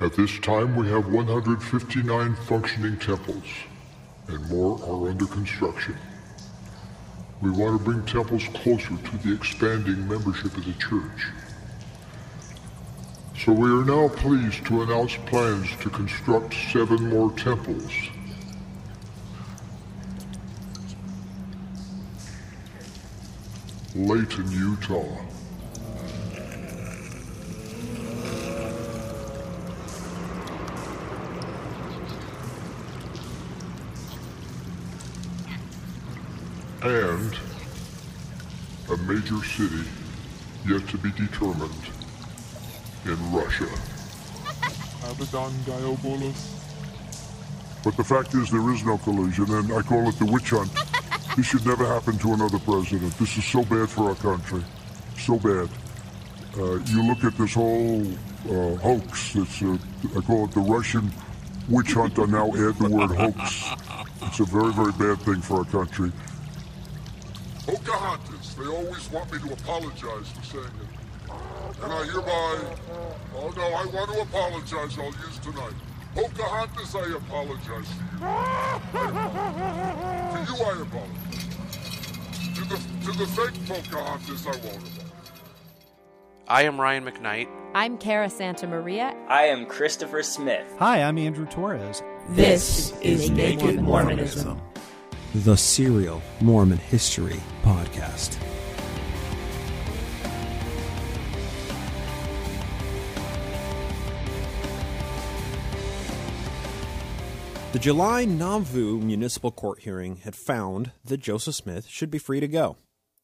At this time, we have 159 functioning temples, and more are under construction. We want to bring temples closer to the expanding membership of the church. So we are now pleased to announce plans to construct seven more temples. Layton, Utah. And a major city yet to be determined in Russia. Abaddon Diabolus. But the fact is, there is no collusion, and I call it the witch hunt. this should never happen to another president. This is so bad for our country. So bad. Uh, you look at this whole uh, hoax. It's uh, I call it the Russian witch hunt. I now add the word hoax. It's a very, very bad thing for our country. Pocahontas. They always want me to apologize for saying it. And I hereby, oh no, I want to apologize. I'll use tonight. Pocahontas, I apologize to you. to you, I apologize. To the, to the fake Pocahontas, I won't apologize. I am Ryan McKnight. I'm Cara Santa Maria. I am Christopher Smith. Hi, I'm Andrew Torres. This is Naked Mormonism, the Serial Mormon History Podcast. The July Nauvoo Municipal Court hearing had found that Joseph Smith should be free to go.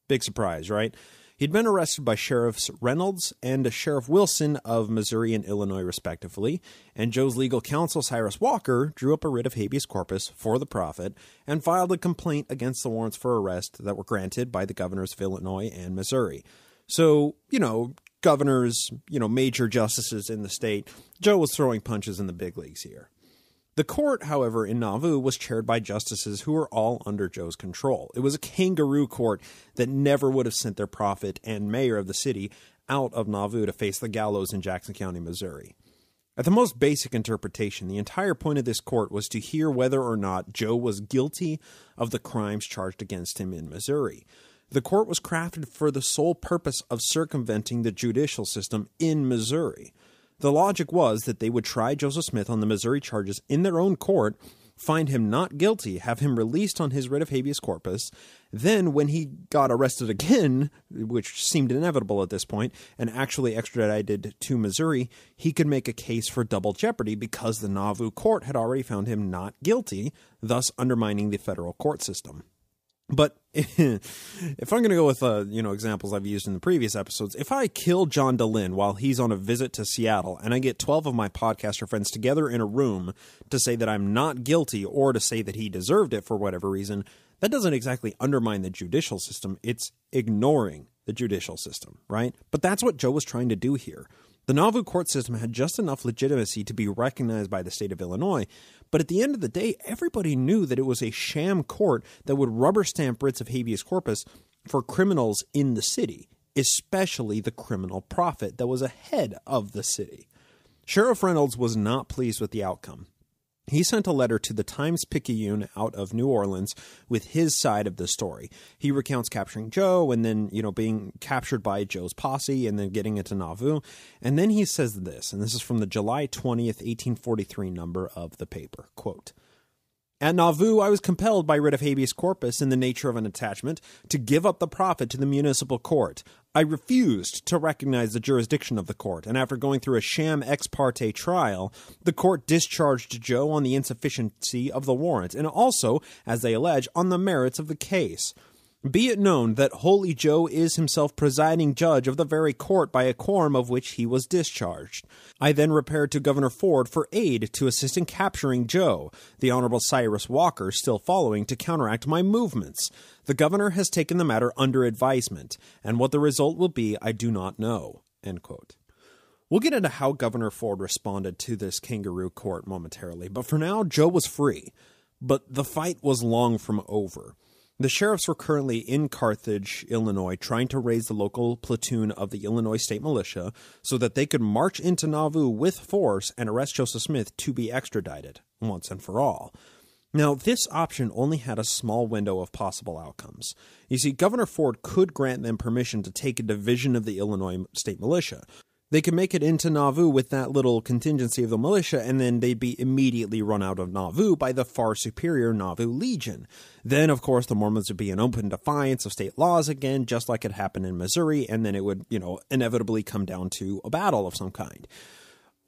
Big surprise, right? He'd been arrested by Sheriffs Reynolds and Sheriff Wilson of Missouri and Illinois, respectively, and Joe's legal counsel, Cyrus Walker, drew up a writ of habeas corpus for the prophet and filed a complaint against the warrants for arrest that were granted by the governors of Illinois and Missouri. So, you know, governors, you know, major justices in the state, Joe was throwing punches in the big leagues here. The court, however, in Nauvoo was chaired by justices who were all under Joe's control. It was a kangaroo court that never would have sent their prophet and mayor of the city out of Nauvoo to face the gallows in Jackson County, Missouri. At the most basic interpretation, the entire point of this court was to hear whether or not Joe was guilty of the crimes charged against him in Missouri. The court was crafted for the sole purpose of circumventing the judicial system in Missouri. The logic was that they would try Joseph Smith on the Missouri charges in their own court, find him not guilty, have him released on his writ of habeas corpus. Then, when he got arrested again, which seemed inevitable at this point, and actually extradited to Missouri, he could make a case for double jeopardy because the Nauvoo court had already found him not guilty, thus undermining the federal court system. But if I'm going to go with uh, you know examples I've used in the previous episodes, if I kill John Dehlin while he's on a visit to Seattle, and I get 12 of my podcaster friends together in a room to say that I'm not guilty or to say that he deserved it for whatever reason, that doesn't exactly undermine the judicial system. It's ignoring the judicial system, right? But that's what Joe was trying to do here. The Nauvoo court system had just enough legitimacy to be recognized by the state of Illinois, but at the end of the day, everybody knew that it was a sham court that would rubber stamp writs of habeas corpus for criminals in the city, especially the criminal prophet that was ahead of the city. Sheriff Reynolds was not pleased with the outcome. He sent a letter to the Times Picayune out of New Orleans with his side of the story. He recounts capturing Joe and then, you know, being captured by Joe's posse and then getting into Nauvoo. And then he says this, and this is from the July 20th, 1843 number of the paper. Quote, at Nauvoo, I was compelled by writ of habeas corpus in the nature of an attachment to give up the prophet to the municipal court. I refused to recognize the jurisdiction of the court, and after going through a sham ex parte trial, the court discharged Joe on the insufficiency of the warrant, and also, as they allege, on the merits of the case. Be it known that Holy Joe is himself presiding judge of the very court by a quorum of which he was discharged. I then repaired to Governor Ford for aid to assist in capturing Joe, the Honorable Cyrus Walker still following to counteract my movements. The governor has taken the matter under advisement, and what the result will be, I do not know. We'll get into how Governor Ford responded to this kangaroo court momentarily, but for now, Joe was free. But the fight was long from over. The sheriffs were currently in Carthage, Illinois, trying to raise the local platoon of the Illinois State Militia so that they could march into Nauvoo with force and arrest Joseph Smith to be extradited once and for all. Now, this option only had a small window of possible outcomes. You see, Governor Ford could grant them permission to take a division of the Illinois State Militia, they could make it into Nauvoo with that little contingency of the militia, and then they'd be immediately run out of Nauvoo by the far superior Nauvoo Legion. Then, of course, the Mormons would be in open defiance of state laws again, just like it happened in Missouri, and then it would, you know, inevitably come down to a battle of some kind.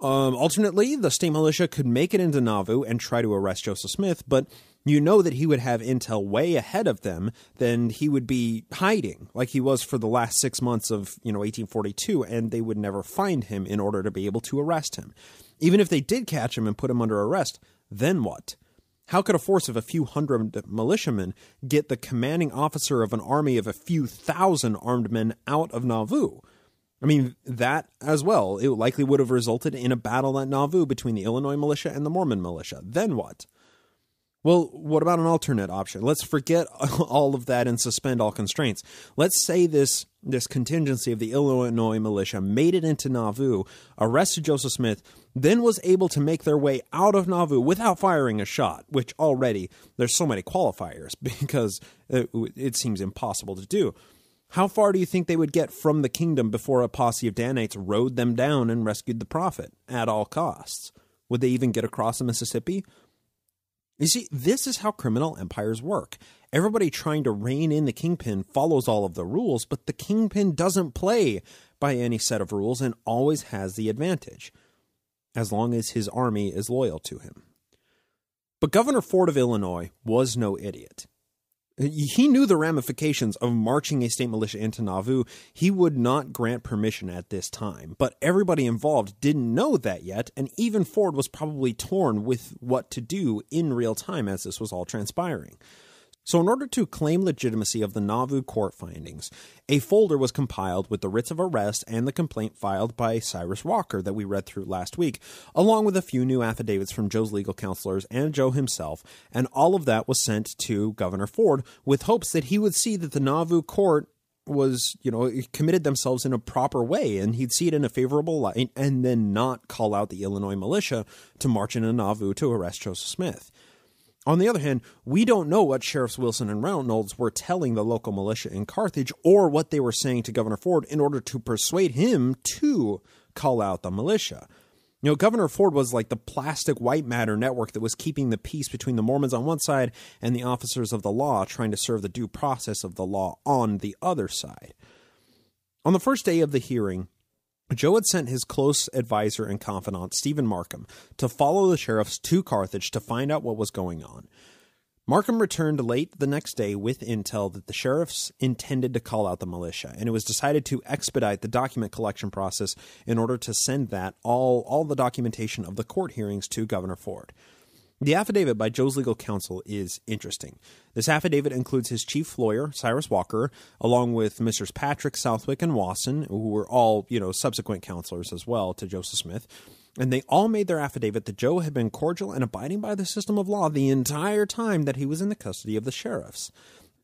Um, alternately, the state militia could make it into Nauvoo and try to arrest Joseph Smith, but you know that he would have intel way ahead of them, then he would be hiding like he was for the last six months of, you know, 1842, and they would never find him in order to be able to arrest him. Even if they did catch him and put him under arrest, then what? How could a force of a few hundred militiamen get the commanding officer of an army of a few thousand armed men out of Nauvoo? I mean, that as well, it likely would have resulted in a battle at Nauvoo between the Illinois militia and the Mormon militia. Then what? Well, what about an alternate option? Let's forget all of that and suspend all constraints. Let's say this this contingency of the Illinois militia made it into Nauvoo, arrested Joseph Smith, then was able to make their way out of Nauvoo without firing a shot, which already there's so many qualifiers because it, it seems impossible to do. How far do you think they would get from the kingdom before a posse of Danites rode them down and rescued the prophet at all costs? Would they even get across the Mississippi? You see, this is how criminal empires work. Everybody trying to rein in the kingpin follows all of the rules, but the kingpin doesn't play by any set of rules and always has the advantage, as long as his army is loyal to him. But Governor Ford of Illinois was no idiot. He knew the ramifications of marching a state militia into Nauvoo. He would not grant permission at this time, but everybody involved didn't know that yet, and even Ford was probably torn with what to do in real time as this was all transpiring. So, in order to claim legitimacy of the Nauvoo court findings, a folder was compiled with the writs of arrest and the complaint filed by Cyrus Walker that we read through last week, along with a few new affidavits from Joe's legal counselors and Joe himself, and all of that was sent to Governor Ford with hopes that he would see that the Nauvoo court was, you know, committed themselves in a proper way and he'd see it in a favorable light and then not call out the Illinois militia to march into Nauvoo to arrest Joseph Smith. On the other hand, we don't know what Sheriffs Wilson and Reynolds were telling the local militia in Carthage or what they were saying to Governor Ford in order to persuade him to call out the militia. You know, Governor Ford was like the plastic white matter network that was keeping the peace between the Mormons on one side and the officers of the law trying to serve the due process of the law on the other side. On the first day of the hearing, Joe had sent his close advisor and confidant, Stephen Markham, to follow the sheriffs to Carthage to find out what was going on. Markham returned late the next day with intel that the sheriffs intended to call out the militia, and it was decided to expedite the document collection process in order to send that all all the documentation of the court hearings to Governor Ford. The affidavit by Joe's legal counsel is interesting. This affidavit includes his chief lawyer, Cyrus Walker, along with Messrs. Patrick, Southwick, and Wasson, who were all, you know, subsequent counselors as well to Joseph Smith. And they all made their affidavit that Joe had been cordial and abiding by the system of law the entire time that he was in the custody of the sheriffs.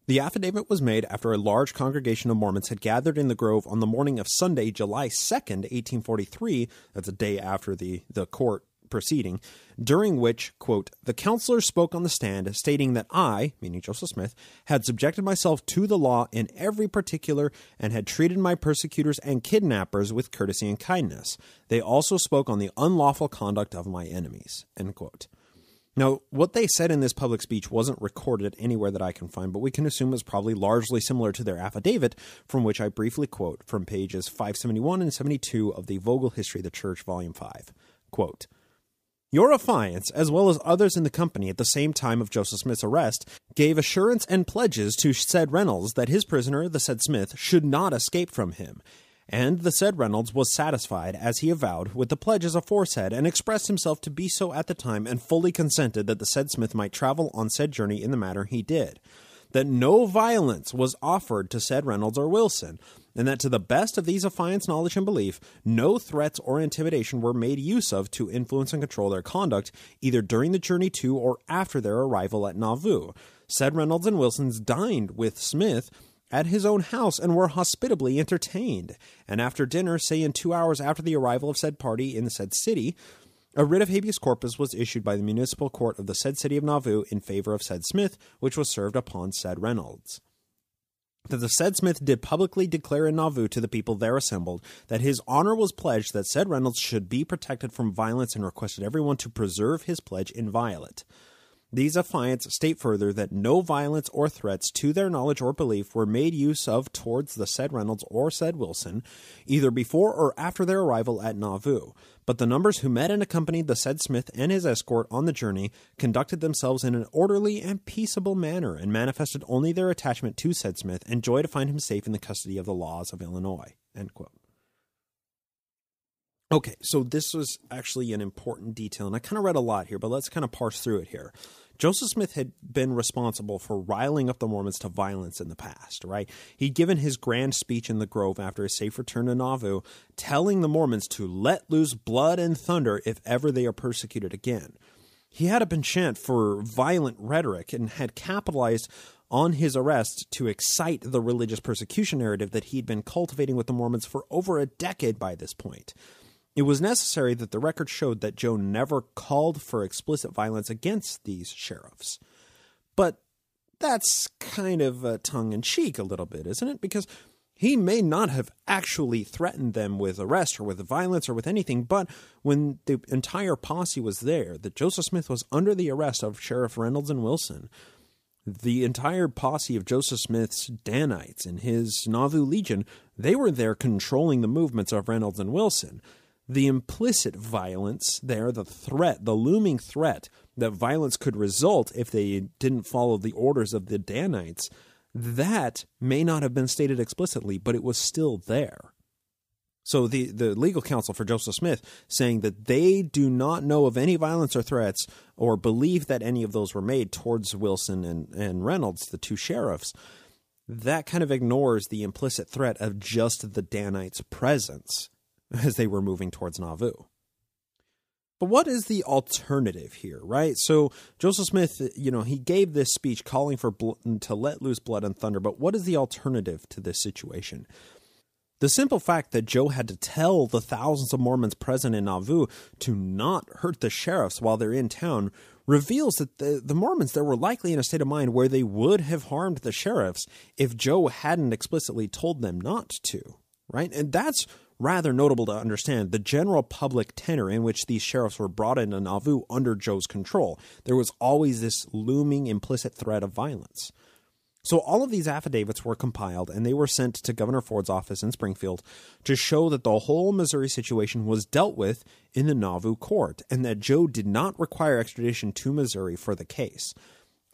The affidavit was made after a large congregation of Mormons had gathered in the grove on the morning of Sunday, July 2nd, 1843. That's a day after the, the court proceeding, during which, quote, the counselor spoke on the stand, stating that I, meaning Joseph Smith, had subjected myself to the law in every particular and had treated my persecutors and kidnappers with courtesy and kindness. They also spoke on the unlawful conduct of my enemies, end quote. Now, what they said in this public speech wasn't recorded anywhere that I can find, but we can assume was probably largely similar to their affidavit, from which I briefly quote from pages 571 and 72 of the Vogel History of the Church, Volume 5. Quote, your affiants, as well as others in the company at the same time of Joseph Smith's arrest, gave assurance and pledges to said Reynolds that his prisoner, the said Smith, should not escape from him. And the said Reynolds was satisfied, as he avowed, with the pledges aforesaid, and expressed himself to be so at the time, and fully consented that the said Smith might travel on said journey in the manner he did. That no violence was offered to said Reynolds or Wilson, and that to the best of these affiants' knowledge and belief, no threats or intimidation were made use of to influence and control their conduct, either during the journey to or after their arrival at Nauvoo. Said Reynolds and Wilsons dined with Smith at his own house and were hospitably entertained. And after dinner, say in two hours after the arrival of said party in said city, a writ of habeas corpus was issued by the municipal court of the said city of Nauvoo in favor of said Smith, which was served upon said Reynolds that the said Smith did publicly declare in Nauvoo to the people there assembled that his honor was pledged that said Reynolds should be protected from violence and requested everyone to preserve his pledge inviolate. These affiants state further that no violence or threats to their knowledge or belief were made use of towards the said Reynolds or said Wilson, either before or after their arrival at Nauvoo. But the numbers who met and accompanied the said Smith and his escort on the journey conducted themselves in an orderly and peaceable manner, and manifested only their attachment to said Smith and joy to find him safe in the custody of the laws of Illinois. Okay, so this was actually an important detail, and I kind of read a lot here, but let's kind of parse through it here. Joseph Smith had been responsible for riling up the Mormons to violence in the past, right? He'd given his grand speech in the Grove after his safe return to Nauvoo, telling the Mormons to let loose blood and thunder if ever they are persecuted again. He had a penchant for violent rhetoric and had capitalized on his arrest to excite the religious persecution narrative that he'd been cultivating with the Mormons for over a decade by this point. It was necessary that the record showed that Joe never called for explicit violence against these sheriffs. But that's kind of uh, tongue in cheek a little bit, isn't it? Because he may not have actually threatened them with arrest or with violence or with anything, but when the entire posse was there, that Joseph Smith was under the arrest of Sheriff Reynolds and Wilson, the entire posse of Joseph Smith's Danites and his Nauvoo Legion, they were there controlling the movements of Reynolds and Wilson the implicit violence there, the threat, the looming threat that violence could result if they didn't follow the orders of the Danites, that may not have been stated explicitly, but it was still there. So the, the legal counsel for Joseph Smith saying that they do not know of any violence or threats or believe that any of those were made towards Wilson and, and Reynolds, the two sheriffs, that kind of ignores the implicit threat of just the Danites' presence as they were moving towards Nauvoo. But what is the alternative here, right? So Joseph Smith, you know, he gave this speech calling for to let loose blood and thunder, but what is the alternative to this situation? The simple fact that Joe had to tell the thousands of Mormons present in Nauvoo to not hurt the sheriffs while they're in town reveals that the, the Mormons there were likely in a state of mind where they would have harmed the sheriffs if Joe hadn't explicitly told them not to, right? And that's rather notable to understand the general public tenor in which these sheriffs were brought into Nauvoo under Joe's control. There was always this looming implicit threat of violence. So all of these affidavits were compiled and they were sent to Governor Ford's office in Springfield to show that the whole Missouri situation was dealt with in the Nauvoo court and that Joe did not require extradition to Missouri for the case.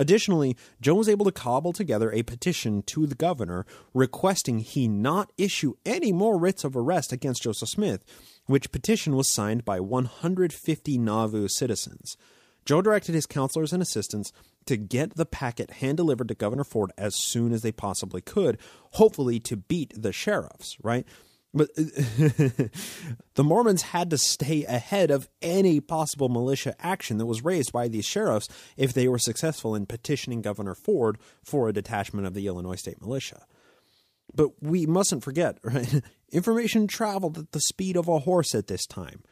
Additionally, Joe was able to cobble together a petition to the governor requesting he not issue any more writs of arrest against Joseph Smith, which petition was signed by 150 Nauvoo citizens. Joe directed his counselors and assistants to get the packet hand delivered to Governor Ford as soon as they possibly could, hopefully to beat the sheriffs, right? But the Mormons had to stay ahead of any possible militia action that was raised by these sheriffs if they were successful in petitioning Governor Ford for a detachment of the Illinois State Militia. But we mustn't forget, right? Information traveled at the speed of a horse at this time.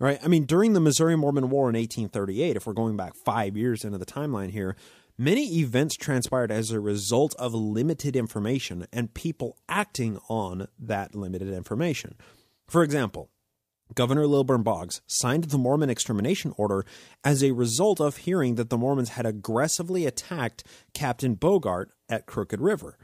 Right? I mean, during the Missouri Mormon War in 1838, if we're going back five years into the timeline here, Many events transpired as a result of limited information and people acting on that limited information. For example, Governor Lilburn Boggs signed the Mormon extermination order as a result of hearing that the Mormons had aggressively attacked Captain Bogart at Crooked River.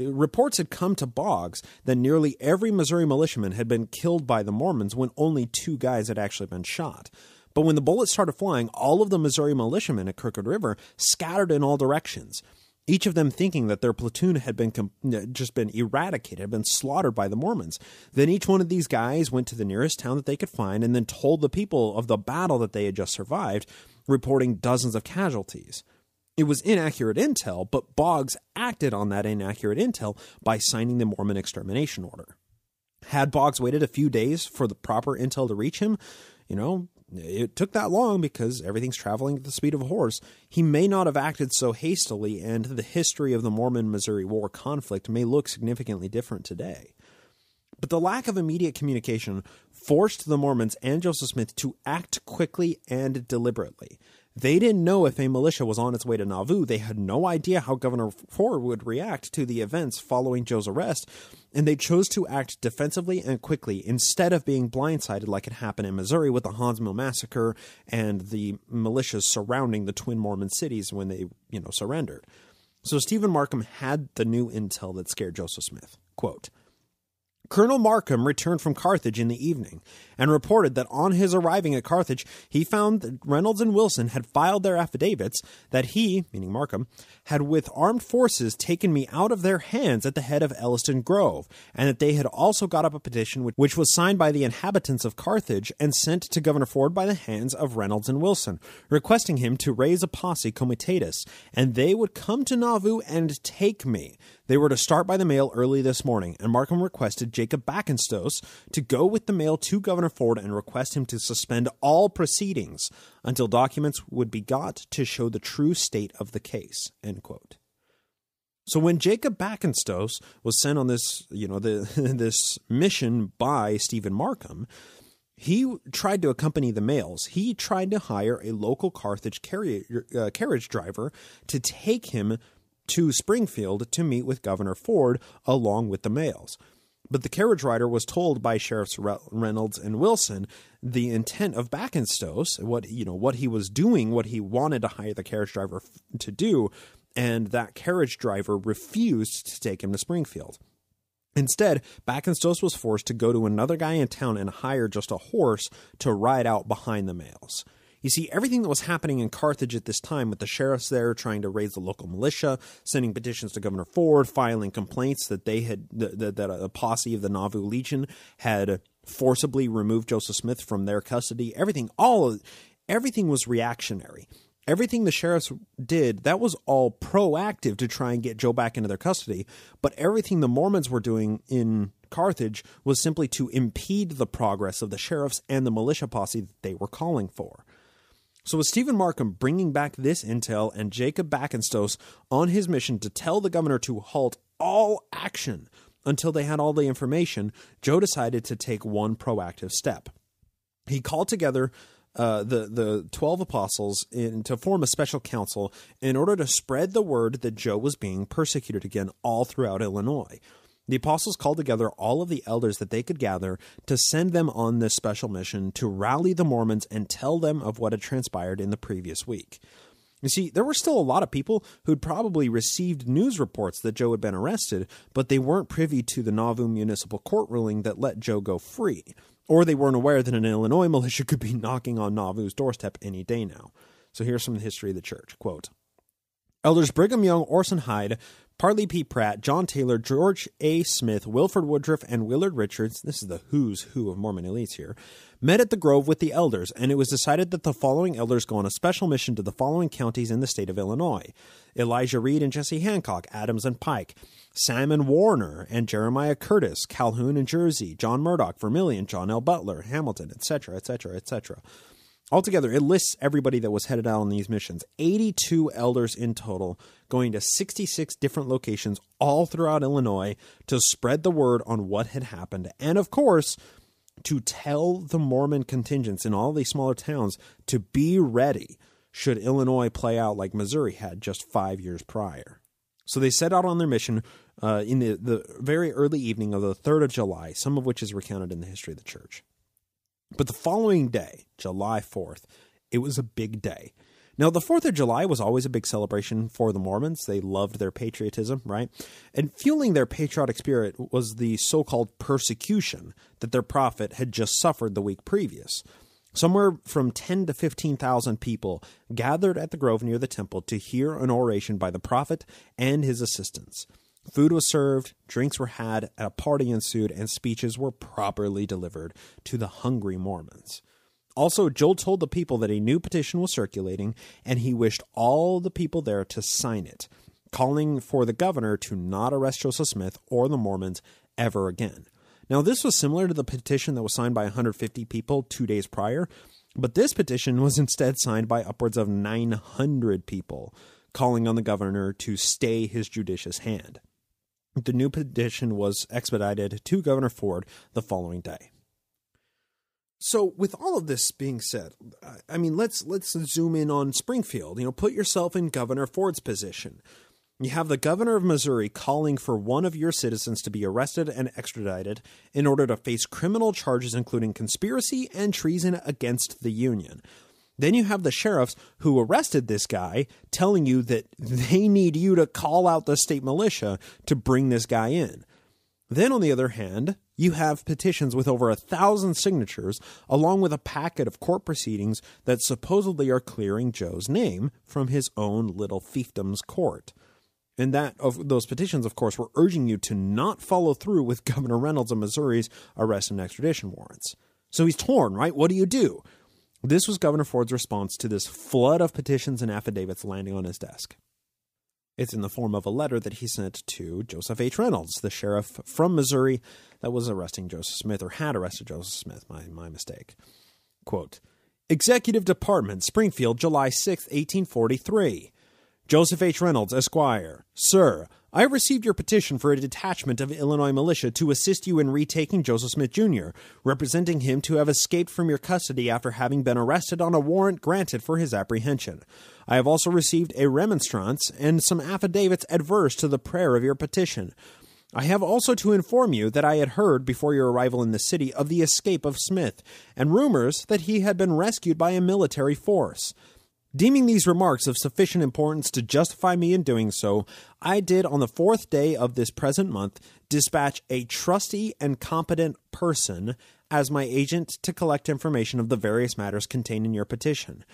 Reports had come to Boggs that nearly every Missouri militiaman had been killed by the Mormons when only two guys had actually been shot. But when the bullets started flying, all of the Missouri militiamen at Crooked River scattered in all directions, each of them thinking that their platoon had been just been eradicated, had been slaughtered by the Mormons. Then each one of these guys went to the nearest town that they could find and then told the people of the battle that they had just survived, reporting dozens of casualties. It was inaccurate intel, but Boggs acted on that inaccurate intel by signing the Mormon extermination order. Had Boggs waited a few days for the proper intel to reach him, you know, it took that long because everything's traveling at the speed of a horse. He may not have acted so hastily, and the history of the Mormon Missouri War conflict may look significantly different today. But the lack of immediate communication forced the Mormons and Joseph Smith to act quickly and deliberately. They didn't know if a militia was on its way to Nauvoo. They had no idea how Governor Ford would react to the events following Joe's arrest, and they chose to act defensively and quickly instead of being blindsided like it happened in Missouri with the Haun's Mill massacre and the militias surrounding the twin Mormon cities when they, you know, surrendered. So Stephen Markham had the new intel that scared Joseph Smith. Quote, Colonel Markham returned from Carthage in the evening and reported that on his arriving at Carthage, he found that Reynolds and Wilson had filed their affidavits that he, meaning Markham, had with armed forces taken me out of their hands at the head of Elliston Grove, and that they had also got up a petition which was signed by the inhabitants of Carthage and sent to Governor Ford by the hands of Reynolds and Wilson, requesting him to raise a posse comitatus, and they would come to Nauvoo and take me. They were to start by the mail early this morning, and Markham requested Jacob Backenstoss to go with the mail to Governor Ford and request him to suspend all proceedings until documents would be got to show the true state of the case. So when Jacob Backenstoss was sent on this, you know, the, this mission by Stephen Markham, he tried to accompany the mails. He tried to hire a local Carthage carriage, uh, carriage driver to take him to Springfield to meet with Governor Ford along with the mails. But the carriage rider was told by Sheriffs Reynolds and Wilson the intent of Backenstoss, what you know, what he was doing, what he wanted to hire the carriage driver f- to do, and that carriage driver refused to take him to Springfield. Instead, Backenstoss was forced to go to another guy in town and hire just a horse to ride out behind the mails. You see, everything that was happening in Carthage at this time, with the sheriffs there trying to raise the local militia, sending petitions to Governor Ford, filing complaints that they had that, that a posse of the Nauvoo Legion had forcibly removed Joseph Smith from their custody. Everything, all of, everything was reactionary. Everything the sheriffs did, that was all proactive to try and get Joe back into their custody. But everything the Mormons were doing in Carthage was simply to impede the progress of the sheriffs and the militia posse that they were calling for. So, with Stephen Markham bringing back this intel and Jacob Backenstoss on his mission to tell the governor to halt all action until they had all the information, Joe decided to take one proactive step. He called together uh, the the twelve apostles in, to form a special council in order to spread the word that Joe was being persecuted again all throughout Illinois. The apostles called together all of the elders that they could gather to send them on this special mission to rally the Mormons and tell them of what had transpired in the previous week. You see, there were still a lot of people who'd probably received news reports that Joe had been arrested, but they weren't privy to the Nauvoo municipal court ruling that let Joe go free, or they weren't aware that an Illinois militia could be knocking on Nauvoo's doorstep any day now. So here's from the history of the church. Quote, Elders Brigham Young, Orson Hyde, Parley P. Pratt, John Taylor, George A. Smith, Wilford Woodruff, and Willard Richards, this is the who's who of Mormon elites here, met at the Grove with the elders, and it was decided that the following elders go on a special mission to the following counties in the state of Illinois Elijah Reed and Jesse Hancock, Adams and Pike, Simon Warner and Jeremiah Curtis, Calhoun and Jersey, John Murdock, Vermilion, John L. Butler, Hamilton, etc., etc., etc. Altogether, it lists everybody that was headed out on these missions 82 elders in total, going to 66 different locations all throughout Illinois to spread the word on what had happened. And of course, to tell the Mormon contingents in all these smaller towns to be ready should Illinois play out like Missouri had just five years prior. So they set out on their mission uh, in the, the very early evening of the 3rd of July, some of which is recounted in the history of the church. But the following day, July 4th, it was a big day. Now, the 4th of July was always a big celebration for the Mormons. They loved their patriotism, right? And fueling their patriotic spirit was the so called persecution that their prophet had just suffered the week previous. Somewhere from 10 to 15,000 people gathered at the grove near the temple to hear an oration by the prophet and his assistants. Food was served, drinks were had, a party ensued, and speeches were properly delivered to the hungry Mormons. Also, Joel told the people that a new petition was circulating, and he wished all the people there to sign it, calling for the governor to not arrest Joseph Smith or the Mormons ever again. Now, this was similar to the petition that was signed by 150 people two days prior, but this petition was instead signed by upwards of 900 people, calling on the governor to stay his judicious hand. The new petition was expedited to Governor Ford the following day. So, with all of this being said, I mean, let's let's zoom in on Springfield. You know, put yourself in Governor Ford's position. You have the governor of Missouri calling for one of your citizens to be arrested and extradited in order to face criminal charges including conspiracy and treason against the Union. Then you have the sheriffs who arrested this guy telling you that they need you to call out the state militia to bring this guy in. Then, on the other hand, you have petitions with over a thousand signatures, along with a packet of court proceedings that supposedly are clearing Joe's name from his own little fiefdom's court. And that of those petitions, of course, were urging you to not follow through with Governor Reynolds of Missouri's arrest and extradition warrants. So he's torn, right? What do you do? This was Governor Ford's response to this flood of petitions and affidavits landing on his desk. It's in the form of a letter that he sent to Joseph H. Reynolds, the sheriff from Missouri that was arresting Joseph Smith or had arrested Joseph Smith. My, my mistake. Quote Executive Department, Springfield, July 6, 1843. Joseph H. Reynolds, Esquire. Sir, I have received your petition for a detachment of Illinois militia to assist you in retaking Joseph Smith Jr., representing him to have escaped from your custody after having been arrested on a warrant granted for his apprehension. I have also received a remonstrance and some affidavits adverse to the prayer of your petition. I have also to inform you that I had heard before your arrival in the city of the escape of Smith, and rumors that he had been rescued by a military force. Deeming these remarks of sufficient importance to justify me in doing so, I did on the fourth day of this present month dispatch a trusty and competent person as my agent to collect information of the various matters contained in your petition.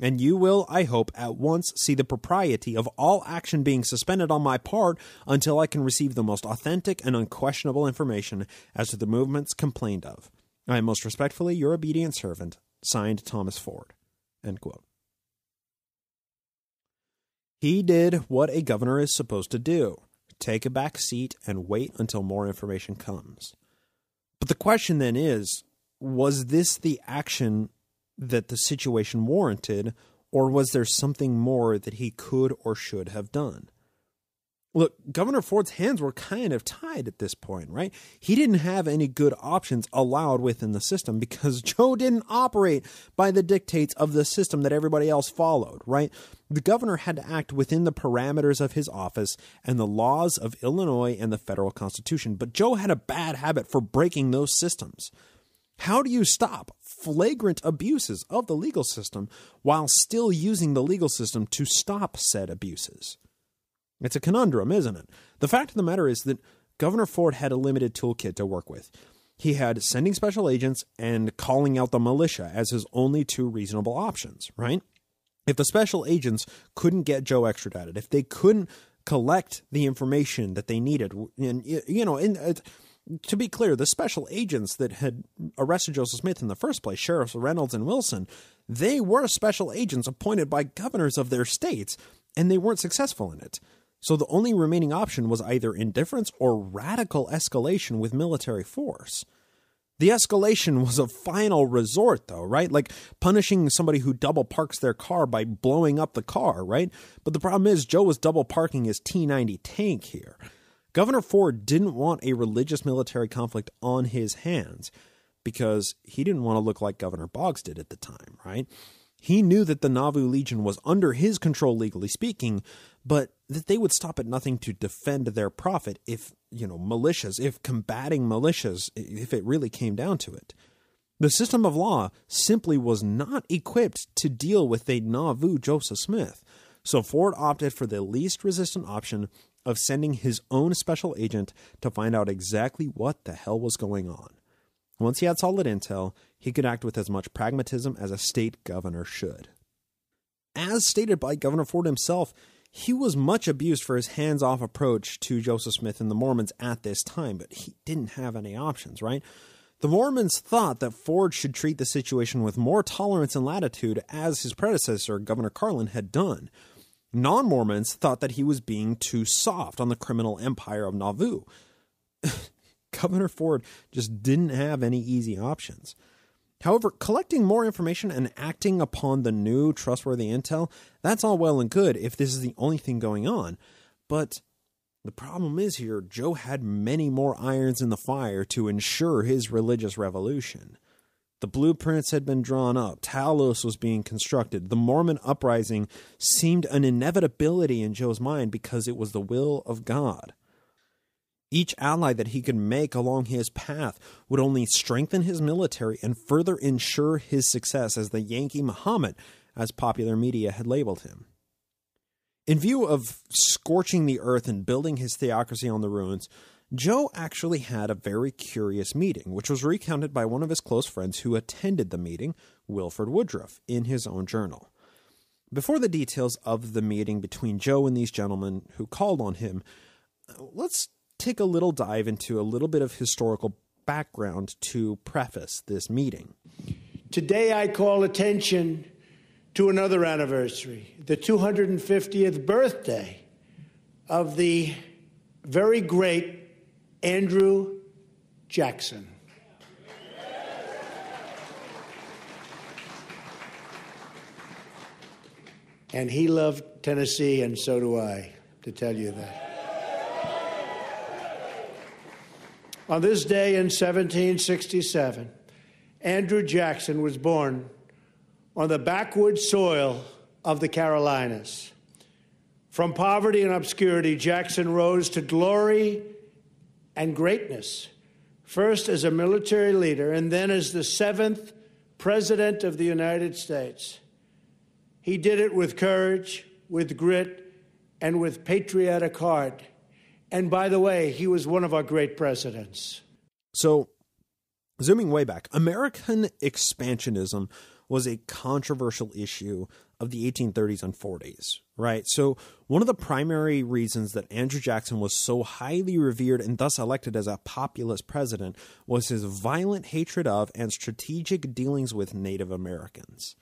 And you will, I hope, at once see the propriety of all action being suspended on my part until I can receive the most authentic and unquestionable information as to the movements complained of. I am most respectfully your obedient servant, signed Thomas Ford. End quote. He did what a governor is supposed to do take a back seat and wait until more information comes. But the question then is was this the action that the situation warranted, or was there something more that he could or should have done? Look, Governor Ford's hands were kind of tied at this point, right? He didn't have any good options allowed within the system because Joe didn't operate by the dictates of the system that everybody else followed, right? The governor had to act within the parameters of his office and the laws of Illinois and the federal constitution, but Joe had a bad habit for breaking those systems. How do you stop flagrant abuses of the legal system while still using the legal system to stop said abuses? It's a conundrum, isn't it? The fact of the matter is that Governor Ford had a limited toolkit to work with. He had sending special agents and calling out the militia as his only two reasonable options, right? If the special agents couldn't get Joe extradited, if they couldn't collect the information that they needed, and you know, uh, to be clear, the special agents that had arrested Joseph Smith in the first place, Sheriffs Reynolds and Wilson, they were special agents appointed by governors of their states, and they weren't successful in it. So the only remaining option was either indifference or radical escalation with military force. The escalation was a final resort, though, right? Like punishing somebody who double parks their car by blowing up the car, right? But the problem is, Joe was double parking his T 90 tank here. Governor Ford didn't want a religious military conflict on his hands because he didn't want to look like Governor Boggs did at the time, right? He knew that the Nauvoo Legion was under his control, legally speaking, but that they would stop at nothing to defend their prophet if, you know, militias, if combating militias, if it really came down to it. The system of law simply was not equipped to deal with a Nauvoo Joseph Smith, so Ford opted for the least resistant option of sending his own special agent to find out exactly what the hell was going on. Once he had solid intel, he could act with as much pragmatism as a state governor should. As stated by Governor Ford himself, he was much abused for his hands off approach to Joseph Smith and the Mormons at this time, but he didn't have any options, right? The Mormons thought that Ford should treat the situation with more tolerance and latitude, as his predecessor, Governor Carlin, had done. Non Mormons thought that he was being too soft on the criminal empire of Nauvoo. Governor Ford just didn't have any easy options. However, collecting more information and acting upon the new trustworthy intel, that's all well and good if this is the only thing going on. But the problem is here, Joe had many more irons in the fire to ensure his religious revolution. The blueprints had been drawn up, Talos was being constructed. The Mormon uprising seemed an inevitability in Joe's mind because it was the will of God. Each ally that he could make along his path would only strengthen his military and further ensure his success as the Yankee Muhammad, as popular media had labeled him. In view of scorching the earth and building his theocracy on the ruins, Joe actually had a very curious meeting, which was recounted by one of his close friends who attended the meeting, Wilford Woodruff, in his own journal. Before the details of the meeting between Joe and these gentlemen who called on him, let's take a little dive into a little bit of historical background to preface this meeting. Today, I call attention to another anniversary, the 250th birthday of the very great Andrew Jackson. And he loved Tennessee, and so do I, to tell you that. On this day in 1767, Andrew Jackson was born on the backwoods soil of the Carolinas. From poverty and obscurity, Jackson rose to glory and greatness, first as a military leader and then as the seventh President of the United States. He did it with courage, with grit, and with patriotic heart. And by the way, he was one of our great presidents. So, zooming way back, American expansionism was a controversial issue of the 1830s and 40s, right? So, one of the primary reasons that Andrew Jackson was so highly revered and thus elected as a populist president was his violent hatred of and strategic dealings with Native Americans.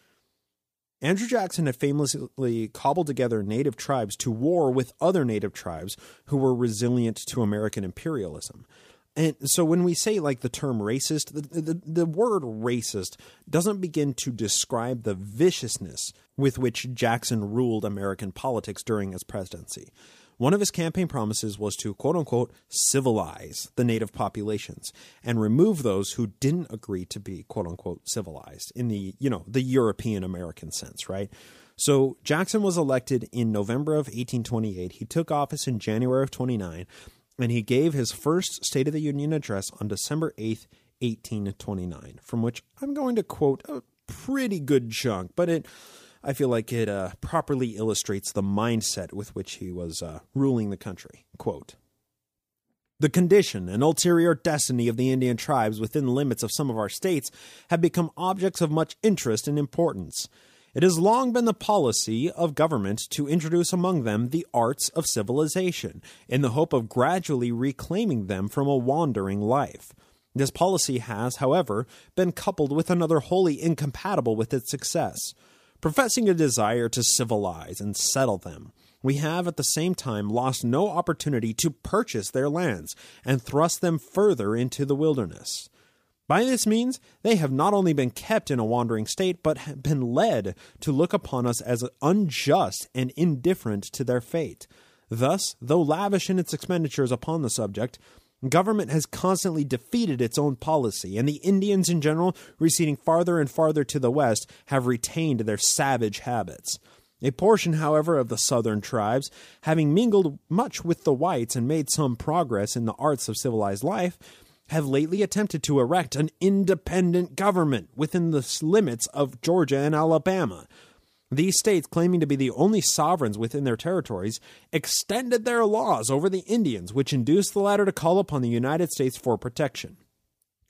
Andrew Jackson had famously cobbled together native tribes to war with other native tribes who were resilient to American imperialism. And so when we say like the term racist, the, the, the, word racist doesn't begin to describe the viciousness with which Jackson ruled American politics during his presidency. One of his campaign promises was to quote unquote civilize the native populations and remove those who didn't agree to be quote unquote civilized in the, you know, the European American sense, right? So Jackson was elected in November of 1828. He took office in January of 29 and he gave his first State of the Union address on December 8th, 1829, from which I'm going to quote a pretty good chunk, but it I feel like it uh, properly illustrates the mindset with which he was uh, ruling the country. Quote The condition and ulterior destiny of the Indian tribes within the limits of some of our states have become objects of much interest and importance. It has long been the policy of government to introduce among them the arts of civilization, in the hope of gradually reclaiming them from a wandering life. This policy has, however, been coupled with another wholly incompatible with its success. Professing a desire to civilize and settle them, we have at the same time lost no opportunity to purchase their lands and thrust them further into the wilderness. By this means, they have not only been kept in a wandering state, but have been led to look upon us as unjust and indifferent to their fate. Thus, though lavish in its expenditures upon the subject, government has constantly defeated its own policy, and the Indians in general, receding farther and farther to the west, have retained their savage habits. A portion, however, of the southern tribes, having mingled much with the whites and made some progress in the arts of civilized life, have lately attempted to erect an independent government within the limits of Georgia and Alabama. These states, claiming to be the only sovereigns within their territories, extended their laws over the Indians, which induced the latter to call upon the United States for protection.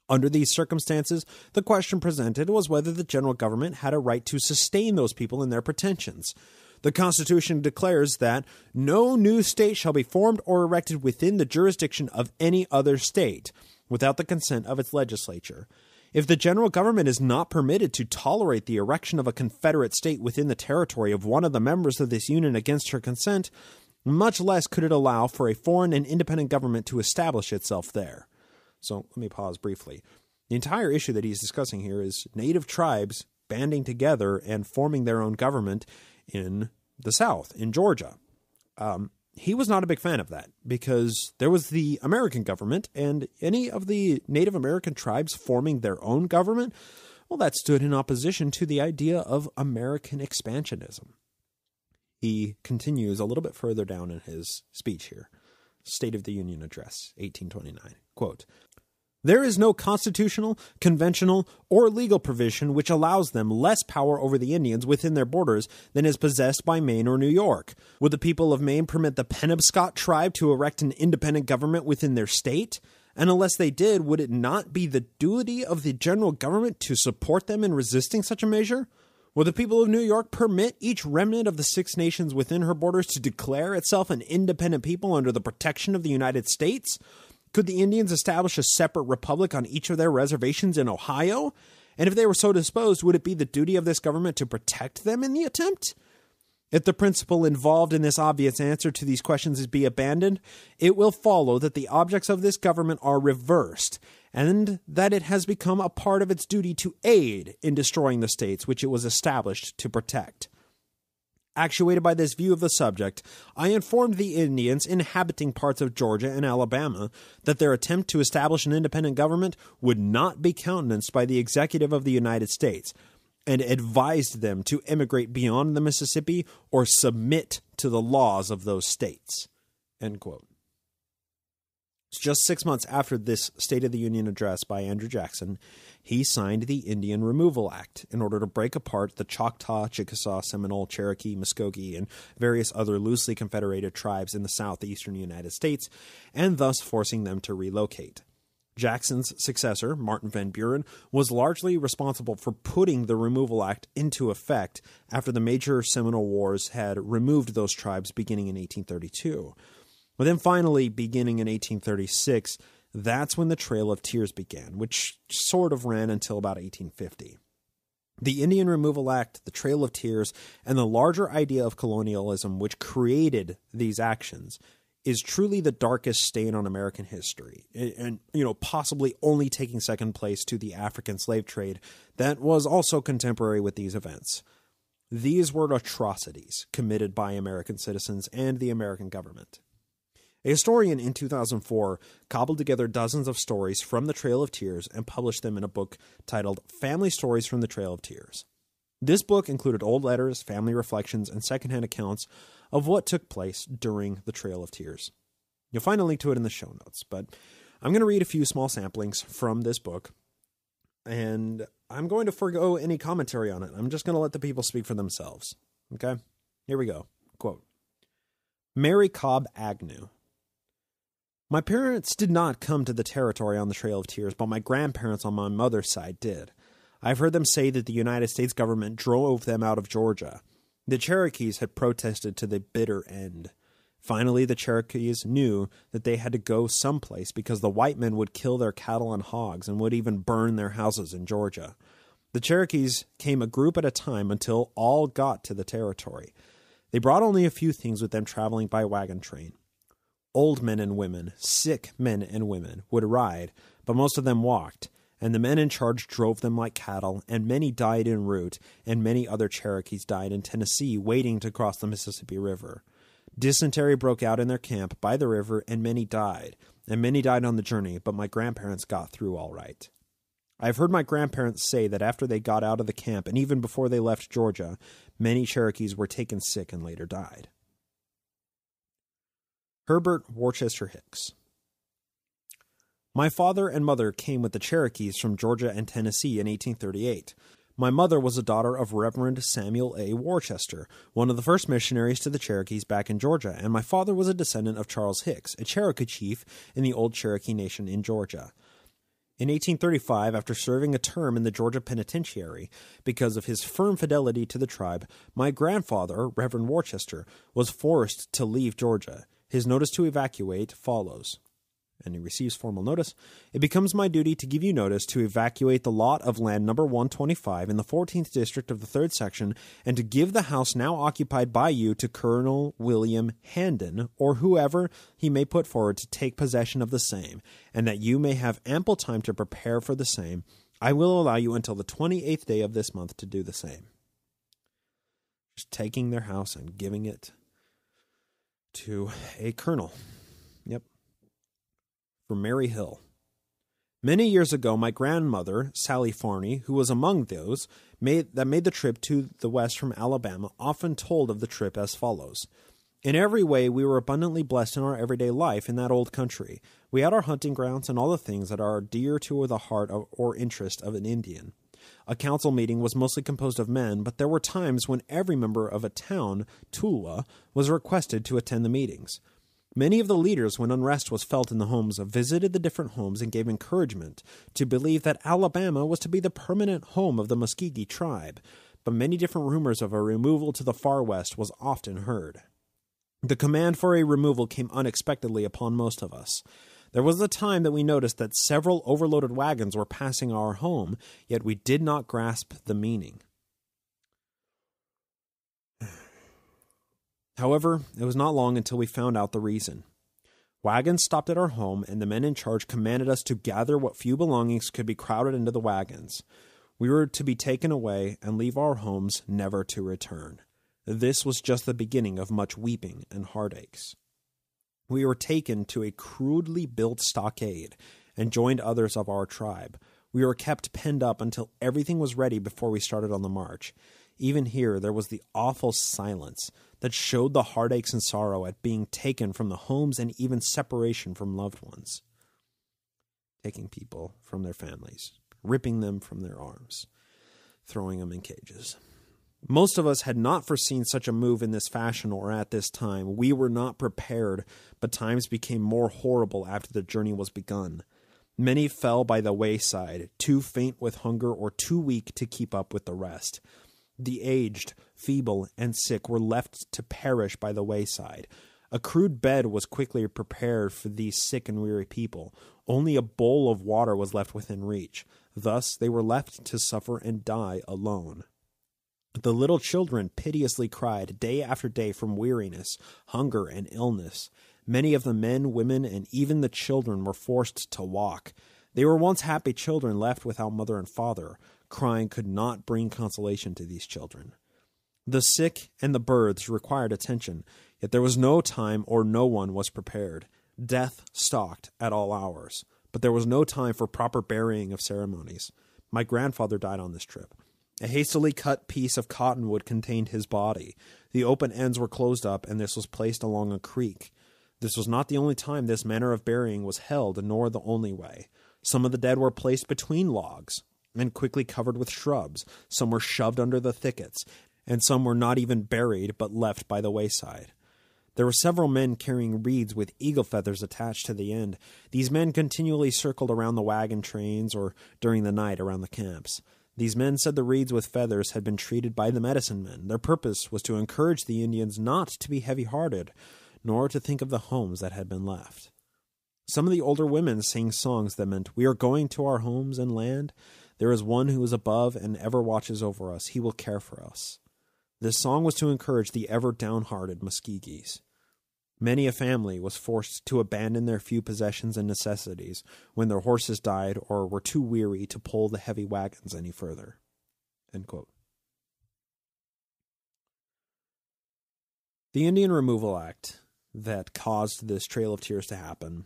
Under these circumstances, the question presented was whether the general government had a right to sustain those people in their pretensions. The Constitution declares that no new state shall be formed or erected within the jurisdiction of any other state, without the consent of its legislature. If the general government is not permitted to tolerate the erection of a Confederate state within the territory of one of the members of this union against her consent, much less could it allow for a foreign and independent government to establish itself there. So let me pause briefly. The entire issue that he's discussing here is native tribes banding together and forming their own government in the South, in Georgia. Um, he was not a big fan of that because there was the American government and any of the Native American tribes forming their own government, well, that stood in opposition to the idea of American expansionism. He continues a little bit further down in his speech here State of the Union Address, 1829. Quote, there is no constitutional, conventional, or legal provision which allows them less power over the Indians within their borders than is possessed by Maine or New York. Would the people of Maine permit the Penobscot tribe to erect an independent government within their state? And unless they did, would it not be the duty of the general government to support them in resisting such a measure? Would the people of New York permit each remnant of the six nations within her borders to declare itself an independent people under the protection of the United States? Could the Indians establish a separate republic on each of their reservations in Ohio? And if they were so disposed, would it be the duty of this government to protect them in the attempt? If the principle involved in this obvious answer to these questions is be abandoned, it will follow that the objects of this government are reversed, and that it has become a part of its duty to aid in destroying the states which it was established to protect. Actuated by this view of the subject, I informed the Indians inhabiting parts of Georgia and Alabama that their attempt to establish an independent government would not be countenanced by the executive of the United States, and advised them to emigrate beyond the Mississippi or submit to the laws of those states. Quote. Just six months after this State of the Union address by Andrew Jackson, he signed the Indian Removal Act in order to break apart the Choctaw, Chickasaw, Seminole, Cherokee, Muskogee, and various other loosely confederated tribes in the southeastern United States, and thus forcing them to relocate. Jackson's successor, Martin Van Buren, was largely responsible for putting the Removal Act into effect after the major Seminole Wars had removed those tribes beginning in 1832. But then finally, beginning in 1836, that's when the Trail of Tears began, which sort of ran until about 1850. The Indian Removal Act, the Trail of Tears, and the larger idea of colonialism which created these actions is truly the darkest stain on American history, and you know possibly only taking second place to the African slave trade that was also contemporary with these events. These were atrocities committed by American citizens and the American government. A historian in 2004 cobbled together dozens of stories from the Trail of Tears and published them in a book titled Family Stories from the Trail of Tears. This book included old letters, family reflections, and secondhand accounts of what took place during the Trail of Tears. You'll find a link to it in the show notes, but I'm going to read a few small samplings from this book, and I'm going to forego any commentary on it. I'm just going to let the people speak for themselves. Okay? Here we go. Quote Mary Cobb Agnew my parents did not come to the territory on the Trail of Tears, but my grandparents on my mother's side did. I've heard them say that the United States government drove them out of Georgia. The Cherokees had protested to the bitter end. Finally, the Cherokees knew that they had to go someplace because the white men would kill their cattle and hogs and would even burn their houses in Georgia. The Cherokees came a group at a time until all got to the territory. They brought only a few things with them traveling by wagon train Old men and women, sick men and women, would ride, but most of them walked, and the men in charge drove them like cattle, and many died en route, and many other Cherokees died in Tennessee waiting to cross the Mississippi River. Dysentery broke out in their camp by the river, and many died, and many died on the journey, but my grandparents got through all right. I have heard my grandparents say that after they got out of the camp, and even before they left Georgia, many Cherokees were taken sick and later died. Herbert Worcester Hicks. My father and mother came with the Cherokees from Georgia and Tennessee in 1838. My mother was a daughter of Reverend Samuel A. Worcester, one of the first missionaries to the Cherokees back in Georgia, and my father was a descendant of Charles Hicks, a Cherokee chief in the old Cherokee Nation in Georgia. In 1835, after serving a term in the Georgia Penitentiary because of his firm fidelity to the tribe, my grandfather, Reverend Worcester, was forced to leave Georgia. His notice to evacuate follows. and he receives formal notice, it becomes my duty to give you notice to evacuate the lot of land number 125 in the 14th district of the 3rd section and to give the house now occupied by you to Colonel William Handon or whoever he may put forward to take possession of the same, and that you may have ample time to prepare for the same. I will allow you until the 28th day of this month to do the same. Just taking their house and giving it to a colonel. Yep. For Mary Hill. Many years ago, my grandmother, Sally Farney, who was among those made, that made the trip to the west from Alabama, often told of the trip as follows. In every way, we were abundantly blessed in our everyday life in that old country. We had our hunting grounds and all the things that are dear to the heart or interest of an Indian. A council meeting was mostly composed of men, but there were times when every member of a town, Tula, was requested to attend the meetings. Many of the leaders, when unrest was felt in the homes, visited the different homes and gave encouragement to believe that Alabama was to be the permanent home of the Muscogee tribe, but many different rumors of a removal to the far west was often heard. The command for a removal came unexpectedly upon most of us. There was a time that we noticed that several overloaded wagons were passing our home, yet we did not grasp the meaning. However, it was not long until we found out the reason. Wagons stopped at our home, and the men in charge commanded us to gather what few belongings could be crowded into the wagons. We were to be taken away and leave our homes never to return. This was just the beginning of much weeping and heartaches. We were taken to a crudely built stockade and joined others of our tribe. We were kept penned up until everything was ready before we started on the march. Even here, there was the awful silence that showed the heartaches and sorrow at being taken from the homes and even separation from loved ones. Taking people from their families, ripping them from their arms, throwing them in cages. Most of us had not foreseen such a move in this fashion or at this time. We were not prepared, but times became more horrible after the journey was begun. Many fell by the wayside, too faint with hunger or too weak to keep up with the rest. The aged, feeble, and sick were left to perish by the wayside. A crude bed was quickly prepared for these sick and weary people. Only a bowl of water was left within reach. Thus they were left to suffer and die alone. The little children piteously cried day after day from weariness, hunger, and illness. Many of the men, women, and even the children were forced to walk. They were once happy children left without mother and father. Crying could not bring consolation to these children. The sick and the birds required attention, yet there was no time or no one was prepared. Death stalked at all hours, but there was no time for proper burying of ceremonies. My grandfather died on this trip. A hastily cut piece of cottonwood contained his body. The open ends were closed up, and this was placed along a creek. This was not the only time this manner of burying was held, nor the only way. Some of the dead were placed between logs and quickly covered with shrubs. Some were shoved under the thickets, and some were not even buried but left by the wayside. There were several men carrying reeds with eagle feathers attached to the end. These men continually circled around the wagon trains or during the night around the camps. These men said the reeds with feathers had been treated by the medicine men. Their purpose was to encourage the Indians not to be heavy hearted, nor to think of the homes that had been left. Some of the older women sang songs that meant, We are going to our homes and land. There is one who is above and ever watches over us. He will care for us. This song was to encourage the ever downhearted Muskogees. Many a family was forced to abandon their few possessions and necessities when their horses died or were too weary to pull the heavy wagons any further. The Indian Removal Act that caused this Trail of Tears to happen,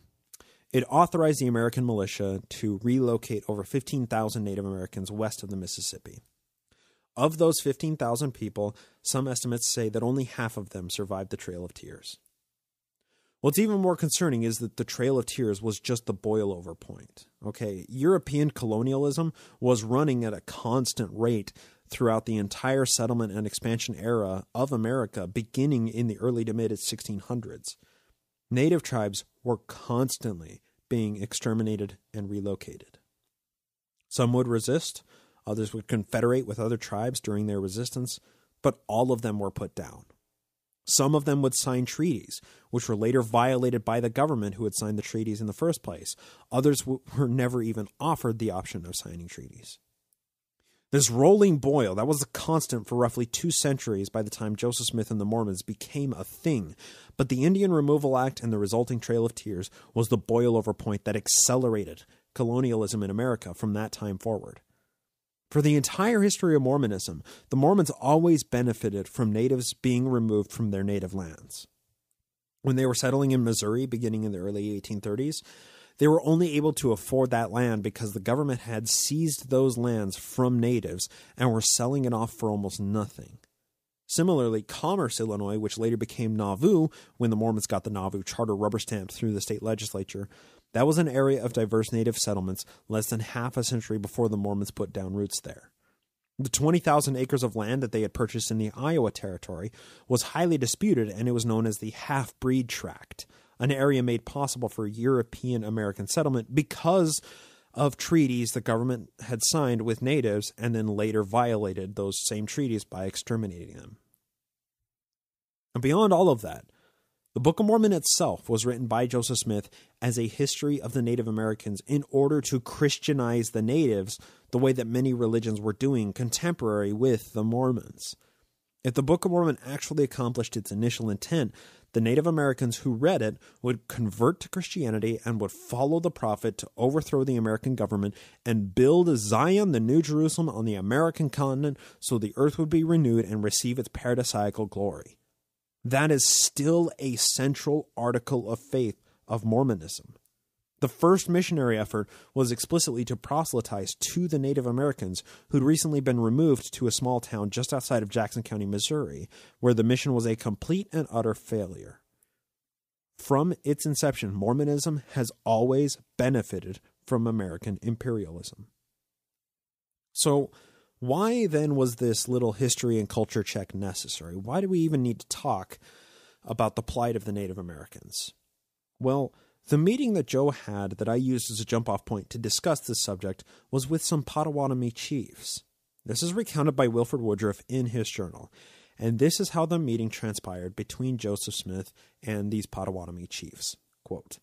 it authorized the American militia to relocate over 15,000 Native Americans west of the Mississippi. Of those 15,000 people, some estimates say that only half of them survived the Trail of Tears. What's even more concerning is that the Trail of Tears was just the boil over point. Okay, European colonialism was running at a constant rate throughout the entire settlement and expansion era of America, beginning in the early to mid 1600s. Native tribes were constantly being exterminated and relocated. Some would resist, others would confederate with other tribes during their resistance, but all of them were put down. Some of them would sign treaties, which were later violated by the government who had signed the treaties in the first place. Others were never even offered the option of signing treaties. This rolling boil, that was a constant for roughly two centuries by the time Joseph Smith and the Mormons became a thing. But the Indian Removal Act and the resulting Trail of Tears was the boil over point that accelerated colonialism in America from that time forward. For the entire history of Mormonism, the Mormons always benefited from natives being removed from their native lands. When they were settling in Missouri beginning in the early 1830s, they were only able to afford that land because the government had seized those lands from natives and were selling it off for almost nothing. Similarly, Commerce, Illinois, which later became Nauvoo when the Mormons got the Nauvoo Charter rubber stamped through the state legislature, that was an area of diverse native settlements less than half a century before the Mormons put down roots there. The 20,000 acres of land that they had purchased in the Iowa Territory was highly disputed, and it was known as the Half Breed Tract, an area made possible for European American settlement because of treaties the government had signed with natives and then later violated those same treaties by exterminating them. And beyond all of that, the Book of Mormon itself was written by Joseph Smith as a history of the Native Americans in order to Christianize the natives the way that many religions were doing contemporary with the Mormons. If the Book of Mormon actually accomplished its initial intent, the Native Americans who read it would convert to Christianity and would follow the prophet to overthrow the American government and build Zion, the New Jerusalem, on the American continent so the earth would be renewed and receive its paradisiacal glory. That is still a central article of faith of Mormonism. The first missionary effort was explicitly to proselytize to the Native Americans who'd recently been removed to a small town just outside of Jackson County, Missouri, where the mission was a complete and utter failure. From its inception, Mormonism has always benefited from American imperialism. So, why then was this little history and culture check necessary? Why do we even need to talk about the plight of the Native Americans? Well, the meeting that Joe had that I used as a jump off point to discuss this subject was with some Potawatomi chiefs. This is recounted by Wilford Woodruff in his journal, and this is how the meeting transpired between Joseph Smith and these Potawatomi chiefs. Quote,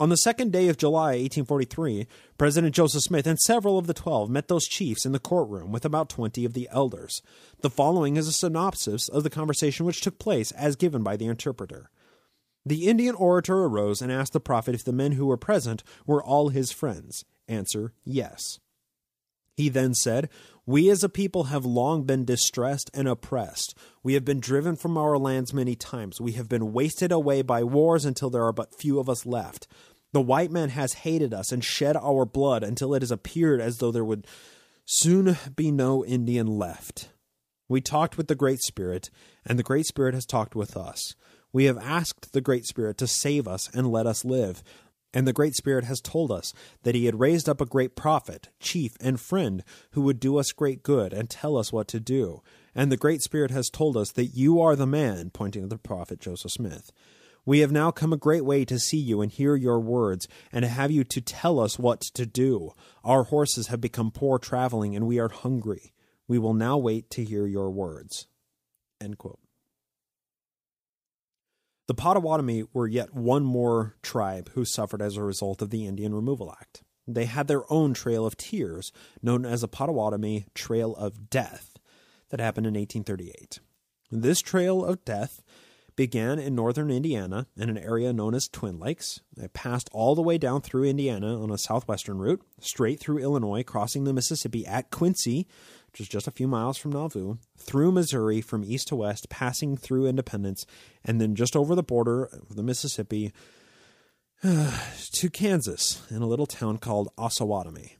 on the second day of July, 1843, President Joseph Smith and several of the twelve met those chiefs in the courtroom with about twenty of the elders. The following is a synopsis of the conversation which took place as given by the interpreter. The Indian orator arose and asked the prophet if the men who were present were all his friends. Answer, yes. He then said, We as a people have long been distressed and oppressed. We have been driven from our lands many times. We have been wasted away by wars until there are but few of us left. The white man has hated us and shed our blood until it has appeared as though there would soon be no Indian left. We talked with the Great Spirit, and the Great Spirit has talked with us. We have asked the Great Spirit to save us and let us live. And the Great Spirit has told us that He had raised up a great prophet, chief, and friend who would do us great good and tell us what to do. And the Great Spirit has told us that you are the man, pointing to the prophet Joseph Smith. We have now come a great way to see you and hear your words, and to have you to tell us what to do. Our horses have become poor traveling, and we are hungry. We will now wait to hear your words. The Potawatomi were yet one more tribe who suffered as a result of the Indian Removal Act. They had their own Trail of Tears, known as the Potawatomi Trail of Death, that happened in 1838. This Trail of Death began in northern Indiana in an area known as Twin Lakes. It passed all the way down through Indiana on a southwestern route, straight through Illinois, crossing the Mississippi at Quincy, which is just a few miles from Nauvoo, through Missouri from east to west, passing through Independence, and then just over the border of the Mississippi to Kansas in a little town called Osawatomie.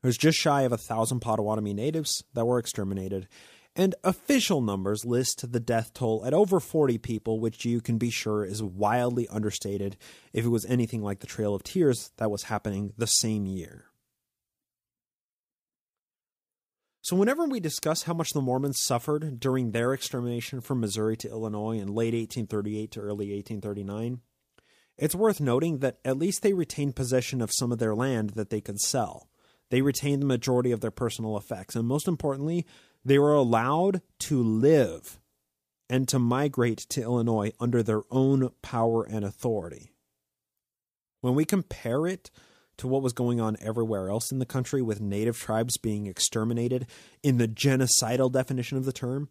There's just shy of a thousand Potawatomi natives that were exterminated, and official numbers list the death toll at over 40 people, which you can be sure is wildly understated if it was anything like the Trail of Tears that was happening the same year. So, whenever we discuss how much the Mormons suffered during their extermination from Missouri to Illinois in late 1838 to early 1839, it's worth noting that at least they retained possession of some of their land that they could sell. They retained the majority of their personal effects, and most importantly, they were allowed to live. and to migrate to Illinois under their own power and authority. When we compare it to what was going on everywhere else in the country with native tribes being exterminated in the genocidal definition of the term,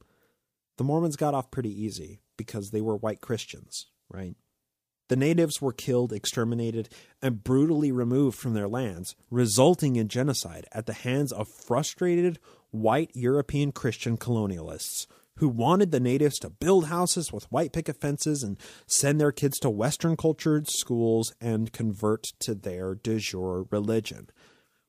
the Mormons got off pretty easy because they were white Christians, right? The natives were killed, exterminated, and brutally removed from their lands, resulting in genocide at the hands of frustrated white European Christian colonialists who wanted the natives to build houses with white picket fences and send their kids to Western cultured schools and convert to their de jure religion.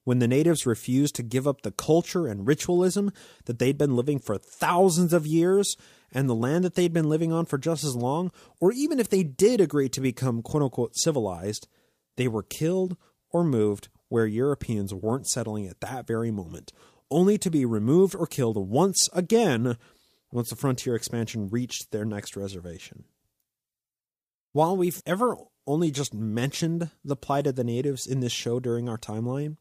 When the natives refused to give up the culture and ritualism that they'd been living for thousands of years and the land that they'd been living on for just as long, or even if they did agree to become quote unquote civilized, they were killed or moved where Europeans weren't settling at that very moment, only to be removed or killed once again once the frontier expansion reached their next reservation. While we've ever only just mentioned the plight of the natives in this show during our timeline,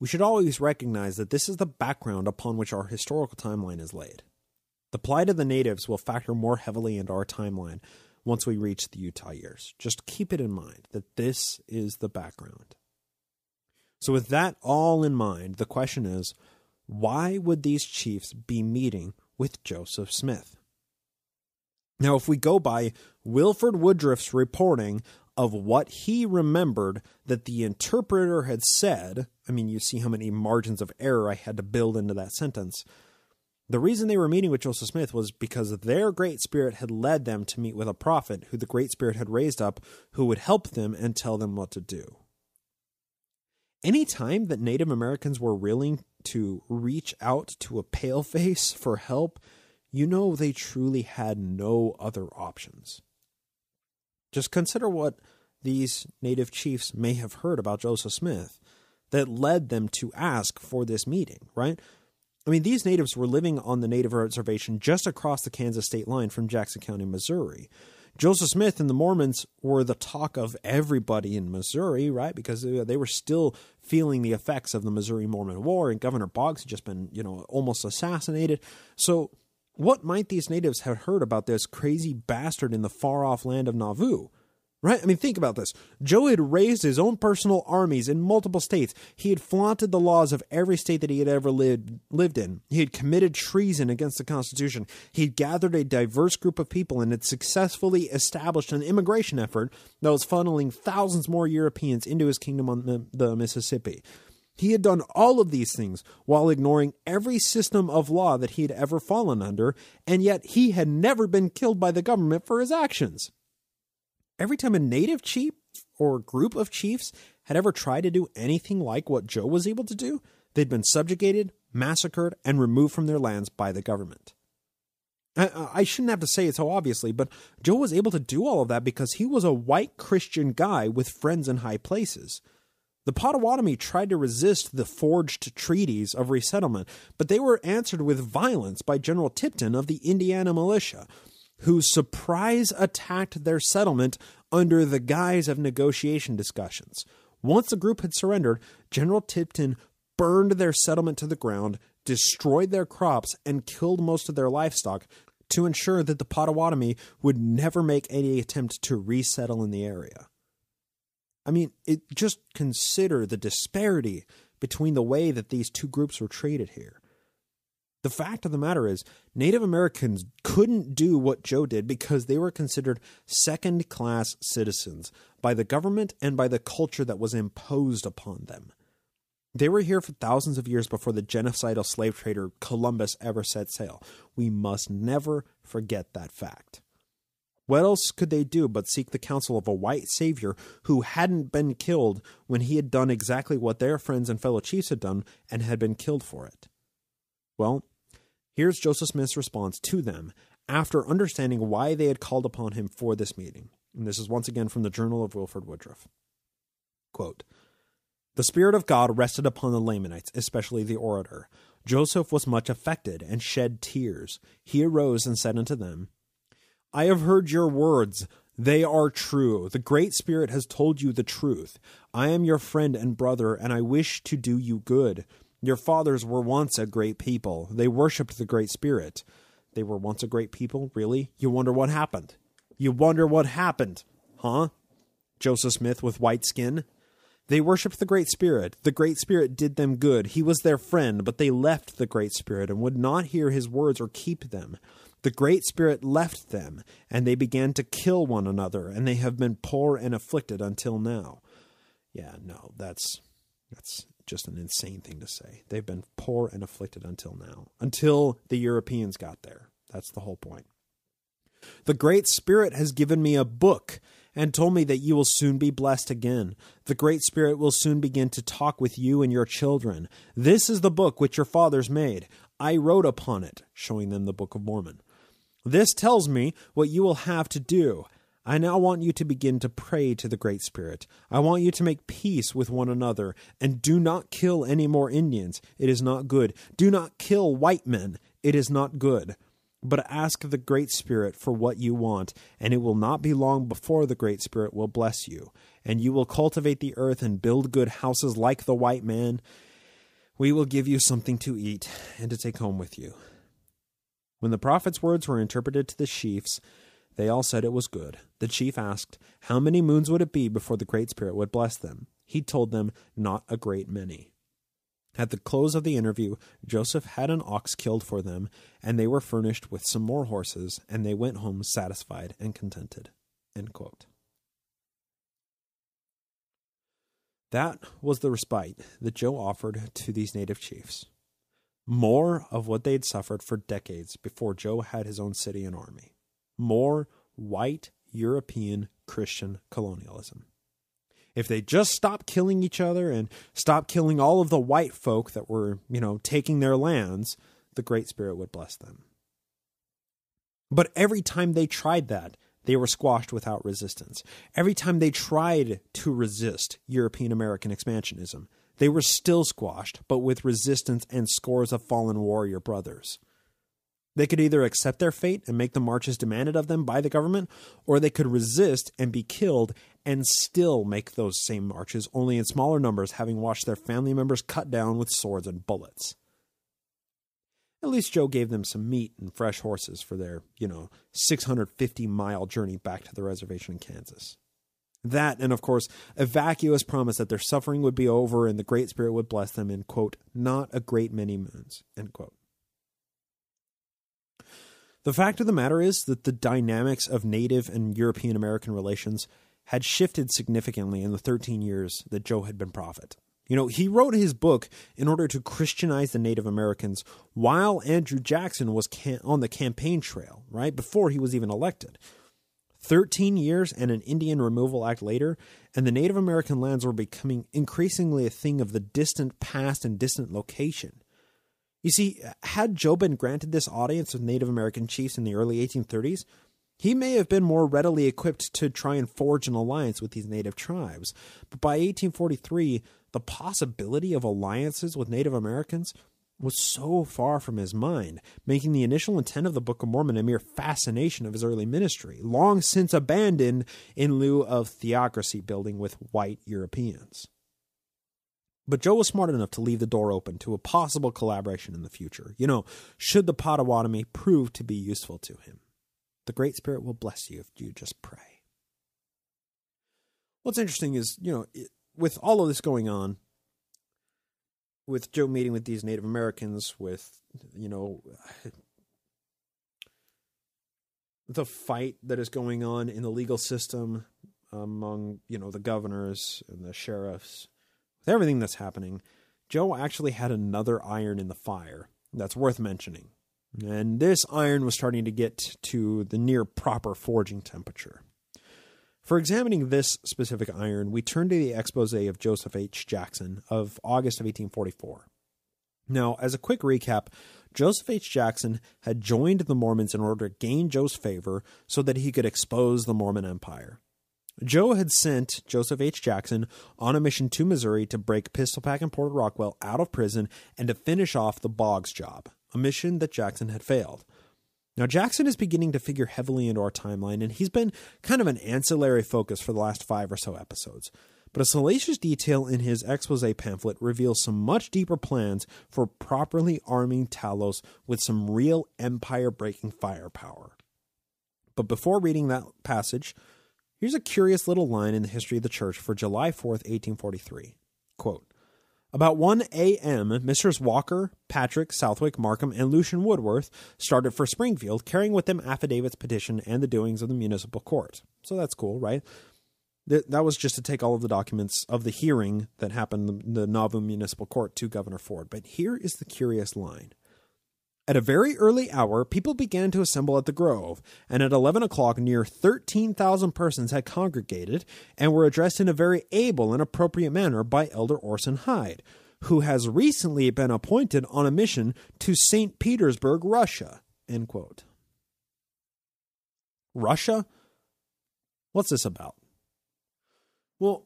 we should always recognize that this is the background upon which our historical timeline is laid. The plight of the natives will factor more heavily into our timeline once we reach the Utah years. Just keep it in mind that this is the background. So, with that all in mind, the question is why would these chiefs be meeting with Joseph Smith. Now, if we go by Wilford Woodruff's reporting of what he remembered that the interpreter had said, I mean, you see how many margins of error I had to build into that sentence. The reason they were meeting with Joseph Smith was because their Great Spirit had led them to meet with a prophet who the Great Spirit had raised up who would help them and tell them what to do. Any time that Native Americans were willing to reach out to a paleface for help, you know they truly had no other options. Just consider what these native chiefs may have heard about Joseph Smith that led them to ask for this meeting, right? I mean, these natives were living on the native reservation just across the Kansas state line from Jackson County, Missouri. Joseph Smith and the Mormons were the talk of everybody in Missouri, right? Because they were still feeling the effects of the Missouri Mormon War, and Governor Boggs had just been, you know, almost assassinated. So, what might these natives have heard about this crazy bastard in the far off land of Nauvoo? Right? I mean, think about this. Joe had raised his own personal armies in multiple states. He had flaunted the laws of every state that he had ever lived, lived in. He had committed treason against the Constitution. He had gathered a diverse group of people and had successfully established an immigration effort that was funneling thousands more Europeans into his kingdom on the, the Mississippi. He had done all of these things while ignoring every system of law that he had ever fallen under, and yet he had never been killed by the government for his actions. Every time a native chief or group of chiefs had ever tried to do anything like what Joe was able to do, they'd been subjugated, massacred, and removed from their lands by the government. I, I shouldn't have to say it so obviously, but Joe was able to do all of that because he was a white Christian guy with friends in high places. The Potawatomi tried to resist the forged treaties of resettlement, but they were answered with violence by General Tipton of the Indiana militia, who surprise attacked their settlement under the guise of negotiation discussions. Once the group had surrendered, General Tipton burned their settlement to the ground, destroyed their crops, and killed most of their livestock to ensure that the Potawatomi would never make any attempt to resettle in the area. I mean, it, just consider the disparity between the way that these two groups were treated here. The fact of the matter is, Native Americans couldn't do what Joe did because they were considered second class citizens by the government and by the culture that was imposed upon them. They were here for thousands of years before the genocidal slave trader Columbus ever set sail. We must never forget that fact. What else could they do but seek the counsel of a white savior who hadn't been killed when he had done exactly what their friends and fellow chiefs had done and had been killed for it? Well, Here's Joseph Smith's response to them after understanding why they had called upon him for this meeting. And this is once again from the Journal of Wilford Woodruff. Quote, the Spirit of God rested upon the Lamanites, especially the orator. Joseph was much affected and shed tears. He arose and said unto them, I have heard your words. They are true. The Great Spirit has told you the truth. I am your friend and brother, and I wish to do you good. Your fathers were once a great people. They worshipped the Great Spirit. They were once a great people, really? You wonder what happened. You wonder what happened, huh? Joseph Smith with white skin. They worshipped the Great Spirit. The Great Spirit did them good. He was their friend, but they left the Great Spirit and would not hear his words or keep them. The Great Spirit left them, and they began to kill one another, and they have been poor and afflicted until now. Yeah, no, that's that's just an insane thing to say. They've been poor and afflicted until now, until the Europeans got there. That's the whole point. The Great Spirit has given me a book and told me that you will soon be blessed again. The Great Spirit will soon begin to talk with you and your children. This is the book which your fathers made. I wrote upon it, showing them the Book of Mormon. This tells me what you will have to do. I now want you to begin to pray to the Great Spirit. I want you to make peace with one another, and do not kill any more Indians. It is not good. Do not kill white men. It is not good. But ask the Great Spirit for what you want, and it will not be long before the Great Spirit will bless you, and you will cultivate the earth and build good houses like the white man. We will give you something to eat and to take home with you. When the prophet's words were interpreted to the chiefs, they all said it was good. The chief asked, How many moons would it be before the Great Spirit would bless them? He told them, Not a great many. At the close of the interview, Joseph had an ox killed for them, and they were furnished with some more horses, and they went home satisfied and contented. That was the respite that Joe offered to these native chiefs more of what they'd suffered for decades before Joe had his own city and army. More white European Christian colonialism. If they just stopped killing each other and stopped killing all of the white folk that were, you know, taking their lands, the Great Spirit would bless them. But every time they tried that, they were squashed without resistance. Every time they tried to resist European American expansionism, they were still squashed, but with resistance and scores of fallen warrior brothers. They could either accept their fate and make the marches demanded of them by the government, or they could resist and be killed and still make those same marches, only in smaller numbers, having watched their family members cut down with swords and bullets. At least Joe gave them some meat and fresh horses for their, you know, 650 mile journey back to the reservation in Kansas. That, and of course, a vacuous promise that their suffering would be over and the Great Spirit would bless them in, quote, not a great many moons, end quote. The fact of the matter is that the dynamics of Native and European American relations had shifted significantly in the 13 years that Joe had been prophet. You know, he wrote his book in order to Christianize the Native Americans while Andrew Jackson was on the campaign trail, right? Before he was even elected. 13 years and an Indian Removal Act later, and the Native American lands were becoming increasingly a thing of the distant past and distant location. You see, had Joe been granted this audience with Native American chiefs in the early 1830s, he may have been more readily equipped to try and forge an alliance with these native tribes. But by 1843, the possibility of alliances with Native Americans was so far from his mind, making the initial intent of the Book of Mormon a mere fascination of his early ministry, long since abandoned in lieu of theocracy building with white Europeans. But Joe was smart enough to leave the door open to a possible collaboration in the future. You know, should the Potawatomi prove to be useful to him, the Great Spirit will bless you if you just pray. What's interesting is, you know, with all of this going on, with Joe meeting with these Native Americans, with you know the fight that is going on in the legal system among you know the governors and the sheriffs, with everything that's happening, Joe actually had another iron in the fire that's worth mentioning. And this iron was starting to get to the near proper forging temperature. For examining this specific iron, we turn to the expose of Joseph H. Jackson of August of 1844. Now, as a quick recap, Joseph H. Jackson had joined the Mormons in order to gain Joe's favor so that he could expose the Mormon Empire. Joe had sent Joseph H. Jackson on a mission to Missouri to break Pistol Pack and Porter Rockwell out of prison and to finish off the Boggs job, a mission that Jackson had failed. Now, Jackson is beginning to figure heavily into our timeline, and he's been kind of an ancillary focus for the last five or so episodes. but a salacious detail in his expose pamphlet reveals some much deeper plans for properly arming Talos with some real empire breaking firepower. But before reading that passage, here's a curious little line in the history of the church for July 4th, 1843. Quote, about 1 a.m., Messrs. Walker, Patrick, Southwick, Markham, and Lucien Woodworth started for Springfield, carrying with them affidavits, petition, and the doings of the municipal court. So that's cool, right? That was just to take all of the documents of the hearing that happened in the Nauvoo Municipal Court to Governor Ford. But here is the curious line. At a very early hour, people began to assemble at the Grove, and at 11 o'clock, near 13,000 persons had congregated and were addressed in a very able and appropriate manner by Elder Orson Hyde, who has recently been appointed on a mission to St. Petersburg, Russia. Russia? What's this about? Well,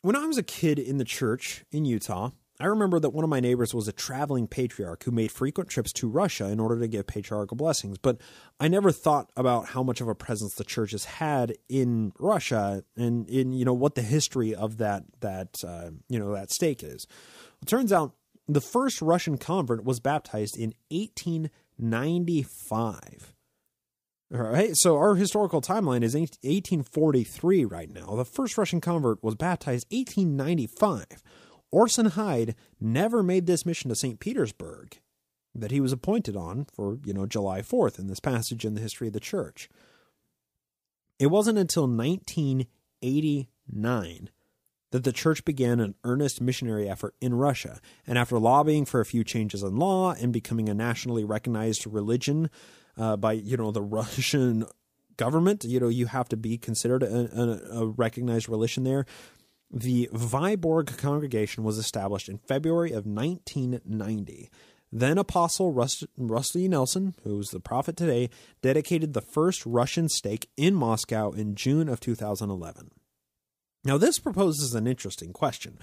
when I was a kid in the church in Utah, I remember that one of my neighbors was a traveling patriarch who made frequent trips to Russia in order to give patriarchal blessings. But I never thought about how much of a presence the church has had in Russia and in you know what the history of that that uh, you know that stake is. It turns out the first Russian convert was baptized in 1895. All right, so our historical timeline is 1843 right now. The first Russian convert was baptized 1895. Orson Hyde never made this mission to St. Petersburg that he was appointed on for, you know, July 4th in this passage in the history of the church. It wasn't until 1989 that the church began an earnest missionary effort in Russia, and after lobbying for a few changes in law and becoming a nationally recognized religion, uh, by you know the Russian government. You know you have to be considered a, a, a recognized religion there. The Vyborg congregation was established in February of 1990. Then Apostle Rust- Rusty Nelson, who's the prophet today, dedicated the first Russian stake in Moscow in June of 2011. Now, this proposes an interesting question.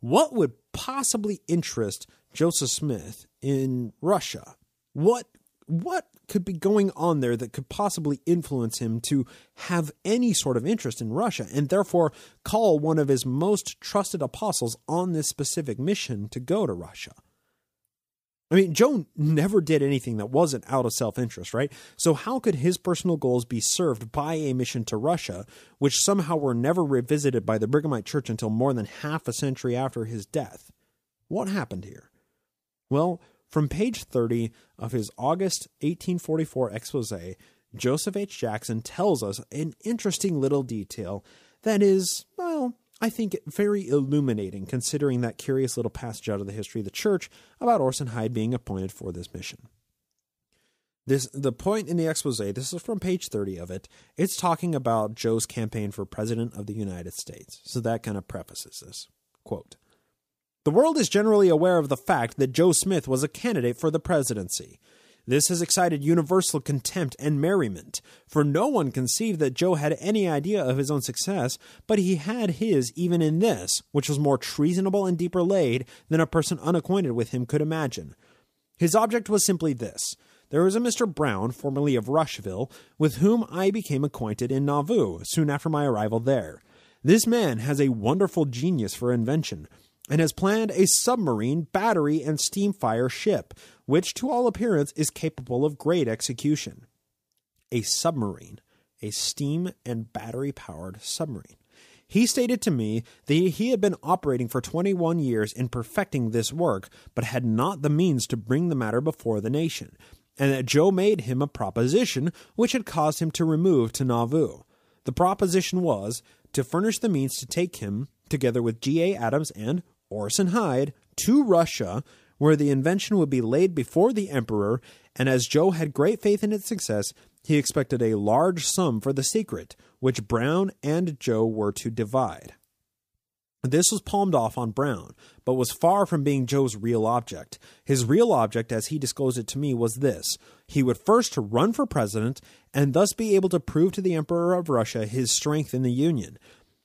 What would possibly interest Joseph Smith in Russia? What what could be going on there that could possibly influence him to have any sort of interest in Russia and therefore call one of his most trusted apostles on this specific mission to go to Russia? I mean, Joe never did anything that wasn't out of self interest, right? So, how could his personal goals be served by a mission to Russia, which somehow were never revisited by the Brighamite Church until more than half a century after his death? What happened here? Well, from page 30 of his August 1844 expose, Joseph H. Jackson tells us an interesting little detail that is, well, I think very illuminating considering that curious little passage out of the history of the church about Orson Hyde being appointed for this mission. This the point in the expose, this is from page 30 of it. It's talking about Joe's campaign for president of the United States. So that kind of prefaces this. Quote the world is generally aware of the fact that Joe Smith was a candidate for the presidency. This has excited universal contempt and merriment, for no one conceived that Joe had any idea of his own success, but he had his even in this, which was more treasonable and deeper laid than a person unacquainted with him could imagine. His object was simply this. There was a Mr. Brown, formerly of Rushville, with whom I became acquainted in Nauvoo soon after my arrival there. This man has a wonderful genius for invention, and has planned a submarine, battery, and steam fire ship, which to all appearance is capable of great execution. A submarine, a steam and battery powered submarine. He stated to me that he had been operating for 21 years in perfecting this work, but had not the means to bring the matter before the nation, and that Joe made him a proposition which had caused him to remove to Nauvoo. The proposition was to furnish the means to take him, together with G. A. Adams and Orson Hyde to Russia, where the invention would be laid before the emperor, and as Joe had great faith in its success, he expected a large sum for the secret, which Brown and Joe were to divide. This was palmed off on Brown, but was far from being Joe's real object. His real object, as he disclosed it to me, was this he would first run for president, and thus be able to prove to the Emperor of Russia his strength in the Union.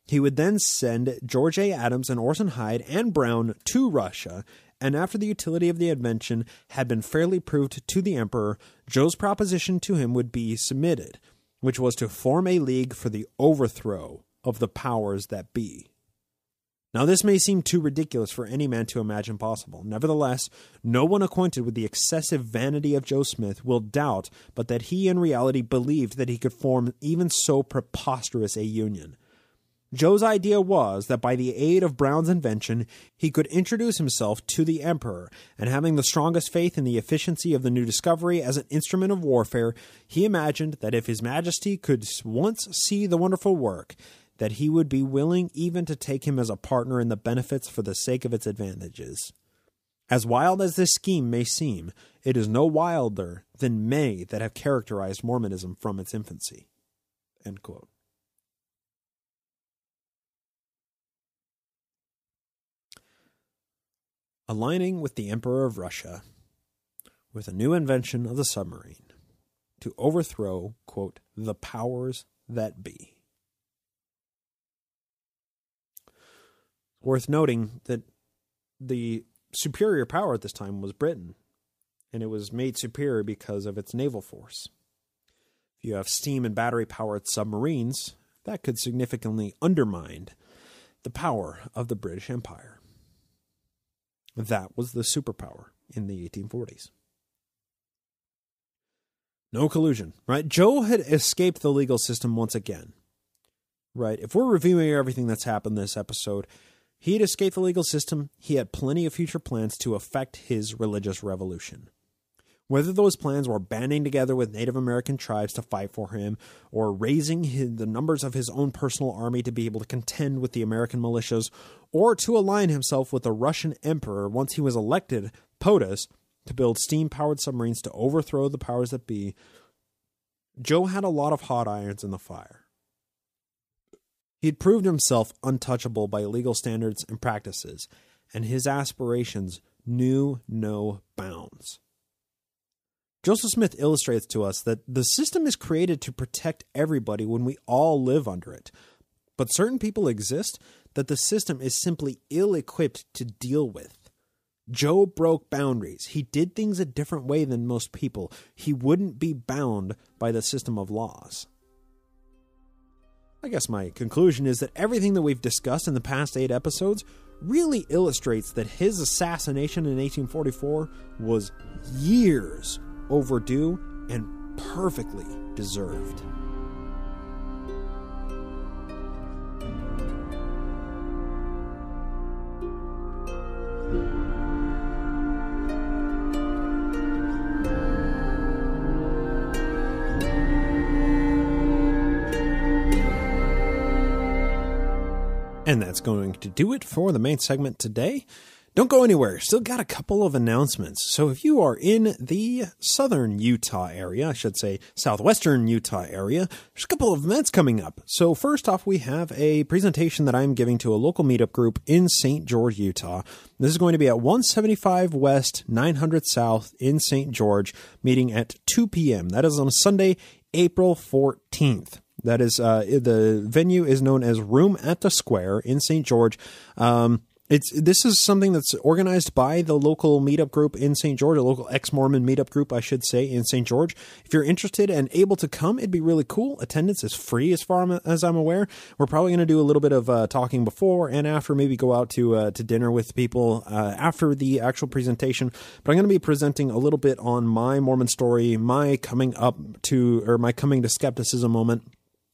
He would then send George A. Adams and Orson Hyde and Brown to Russia, and after the utility of the invention had been fairly proved to the emperor, Joe's proposition to him would be submitted, which was to form a league for the overthrow of the powers that be. Now, this may seem too ridiculous for any man to imagine possible. Nevertheless, no one acquainted with the excessive vanity of Joe Smith will doubt but that he in reality believed that he could form even so preposterous a union. Joe's idea was that by the aid of Brown's invention, he could introduce himself to the Emperor, and having the strongest faith in the efficiency of the new discovery as an instrument of warfare, he imagined that if His Majesty could once see the wonderful work, that he would be willing even to take him as a partner in the benefits for the sake of its advantages. As wild as this scheme may seem, it is no wilder than many that have characterized Mormonism from its infancy. Aligning with the Emperor of Russia with a new invention of the submarine to overthrow, quote, the powers that be. Worth noting that the superior power at this time was Britain, and it was made superior because of its naval force. If you have steam and battery powered submarines, that could significantly undermine the power of the British Empire. That was the superpower in the 1840s. No collusion, right? Joe had escaped the legal system once again, right? If we're reviewing everything that's happened this episode, he had escaped the legal system. He had plenty of future plans to affect his religious revolution. Whether those plans were banding together with Native American tribes to fight for him, or raising his, the numbers of his own personal army to be able to contend with the American militias, or to align himself with the Russian emperor once he was elected, POTUS, to build steam powered submarines to overthrow the powers that be, Joe had a lot of hot irons in the fire. He'd proved himself untouchable by legal standards and practices, and his aspirations knew no bounds. Joseph Smith illustrates to us that the system is created to protect everybody when we all live under it. But certain people exist that the system is simply ill equipped to deal with. Joe broke boundaries. He did things a different way than most people. He wouldn't be bound by the system of laws. I guess my conclusion is that everything that we've discussed in the past eight episodes really illustrates that his assassination in 1844 was years overdue and perfectly deserved. And that's going to do it for the main segment today. Don't go anywhere. Still got a couple of announcements. So if you are in the southern Utah area, I should say southwestern Utah area, there's a couple of events coming up. So first off, we have a presentation that I'm giving to a local meetup group in St. George, Utah. This is going to be at 175 West, 900 South in St. George, meeting at 2 p.m. That is on Sunday, April 14th. That is uh, the venue is known as Room at the Square in St. George. Um, it's this is something that's organized by the local meetup group in St. George, a local ex-Mormon meetup group, I should say, in St. George. If you're interested and able to come, it'd be really cool. Attendance is free, as far as I'm aware. We're probably going to do a little bit of uh, talking before and after, maybe go out to uh, to dinner with people uh, after the actual presentation. But I'm going to be presenting a little bit on my Mormon story, my coming up to or my coming to skepticism moment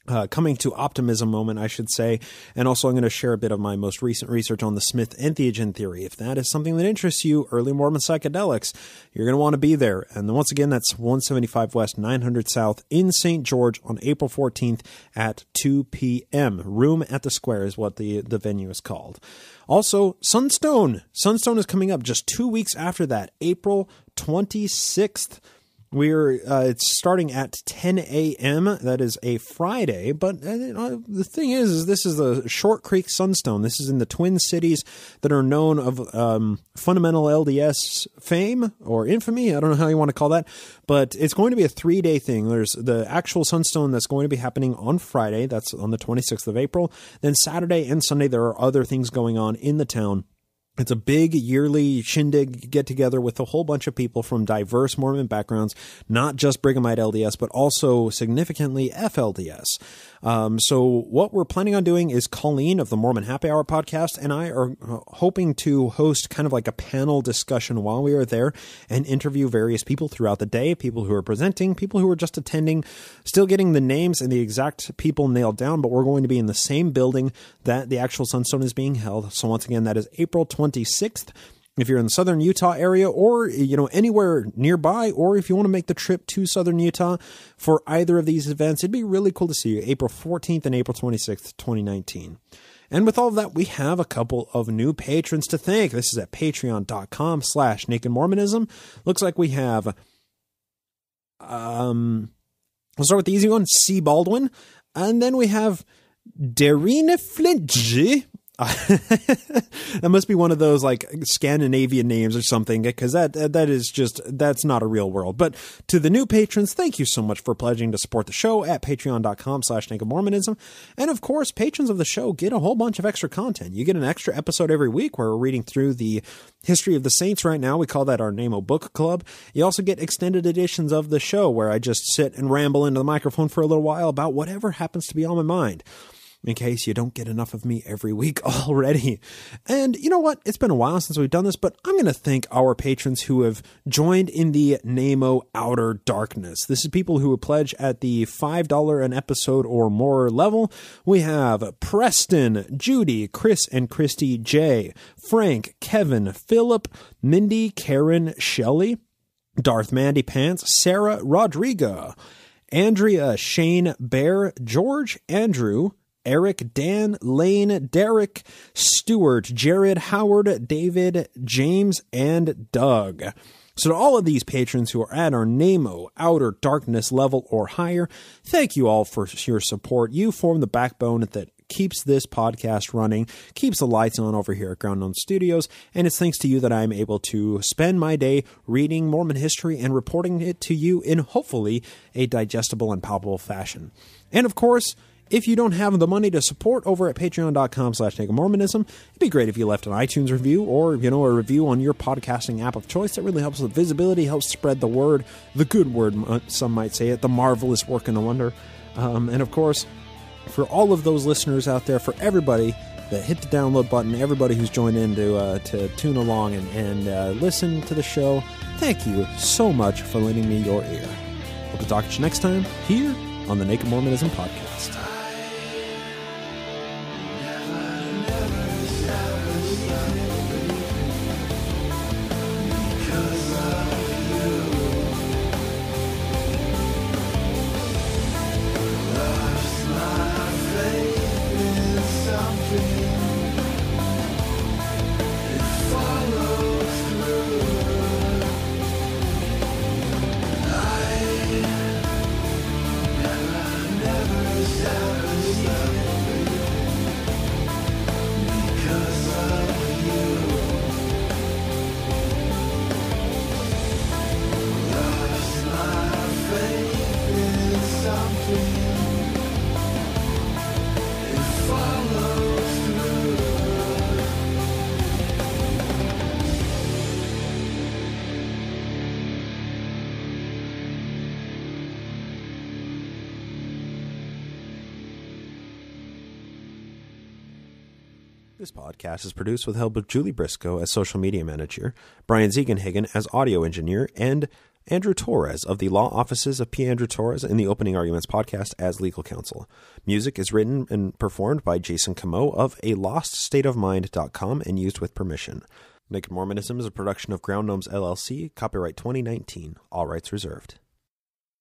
uh, coming to optimism moment, I should say. And also, I'm going to share a bit of my most recent research on the Smith entheogen theory. If that is something that interests you, early Mormon psychedelics, you're going to want to be there. And once again, that's 175 West, 900 South in St. George on April 14th at 2 p.m. Room at the Square is what the, the venue is called. Also, Sunstone. Sunstone is coming up just two weeks after that, April 26th. We're uh, it's starting at 10 a.m. That is a Friday, but uh, the thing is, is this is the Short Creek Sunstone. This is in the Twin Cities that are known of um, fundamental LDS fame or infamy. I don't know how you want to call that, but it's going to be a three day thing. There's the actual Sunstone that's going to be happening on Friday. That's on the 26th of April. Then Saturday and Sunday there are other things going on in the town It's a big yearly shindig get together with a whole bunch of people from diverse Mormon backgrounds, not just Brighamite LDS, but also significantly FLDS. Um, so what we're planning on doing is Colleen of the Mormon Happy Hour podcast and I are uh, hoping to host kind of like a panel discussion while we are there and interview various people throughout the day, people who are presenting, people who are just attending, still getting the names and the exact people nailed down, but we're going to be in the same building that the actual Sunstone is being held. So once again, that is April 26th if you're in the southern Utah area or you know anywhere nearby or if you want to make the trip to southern Utah for either of these events it'd be really cool to see you. April 14th and April 26th 2019 and with all of that we have a couple of new patrons to thank. This is at patreon.com slash naked mormonism. Looks like we have um we'll start with the easy one C Baldwin. And then we have Darina Flintji that must be one of those like Scandinavian names or something because that that is just that's not a real world. But to the new patrons, thank you so much for pledging to support the show at patreon.com slash Mormonism. And of course, patrons of the show get a whole bunch of extra content. You get an extra episode every week where we're reading through the history of the saints right now. We call that our Namo Book Club. You also get extended editions of the show where I just sit and ramble into the microphone for a little while about whatever happens to be on my mind in case you don't get enough of me every week already. And you know what? It's been a while since we've done this, but I'm going to thank our patrons who have joined in the Namo Outer Darkness. This is people who pledge at the $5 an episode or more level. We have Preston, Judy, Chris and Christy J, Frank, Kevin, Philip, Mindy, Karen, Shelley, Darth Mandy Pants, Sarah Rodrigo, Andrea, Shane, Bear, George, Andrew, Eric, Dan, Lane, Derek, Stewart, Jared, Howard, David, James, and Doug. So, to all of these patrons who are at our NAMO outer darkness level or higher, thank you all for your support. You form the backbone that keeps this podcast running, keeps the lights on over here at Ground Gnome Studios, and it's thanks to you that I'm able to spend my day reading Mormon history and reporting it to you in hopefully a digestible and palpable fashion. And of course, if you don't have the money to support over at patreon.com slash Mormonism, it'd be great if you left an iTunes review or, you know, a review on your podcasting app of choice. That really helps with visibility, helps spread the word, the good word, some might say it, the marvelous work and the wonder. Um, and of course, for all of those listeners out there, for everybody that hit the download button, everybody who's joined in to, uh, to tune along and, and uh, listen to the show, thank you so much for lending me your ear. Hope to talk to you next time here on the Naked Mormonism Podcast. Podcast is produced with the help of Julie Briscoe as social media manager, Brian Ziegenhagen as audio engineer, and Andrew Torrez of the law offices of P. Andrew Torrez in the Opening Arguments podcast as legal counsel. Music is written and performed by Jason Comeau of a loststateofmind.com and used with permission. Naked Mormonism is a production of Ground Gnomes LLC, copyright 2019, all rights reserved.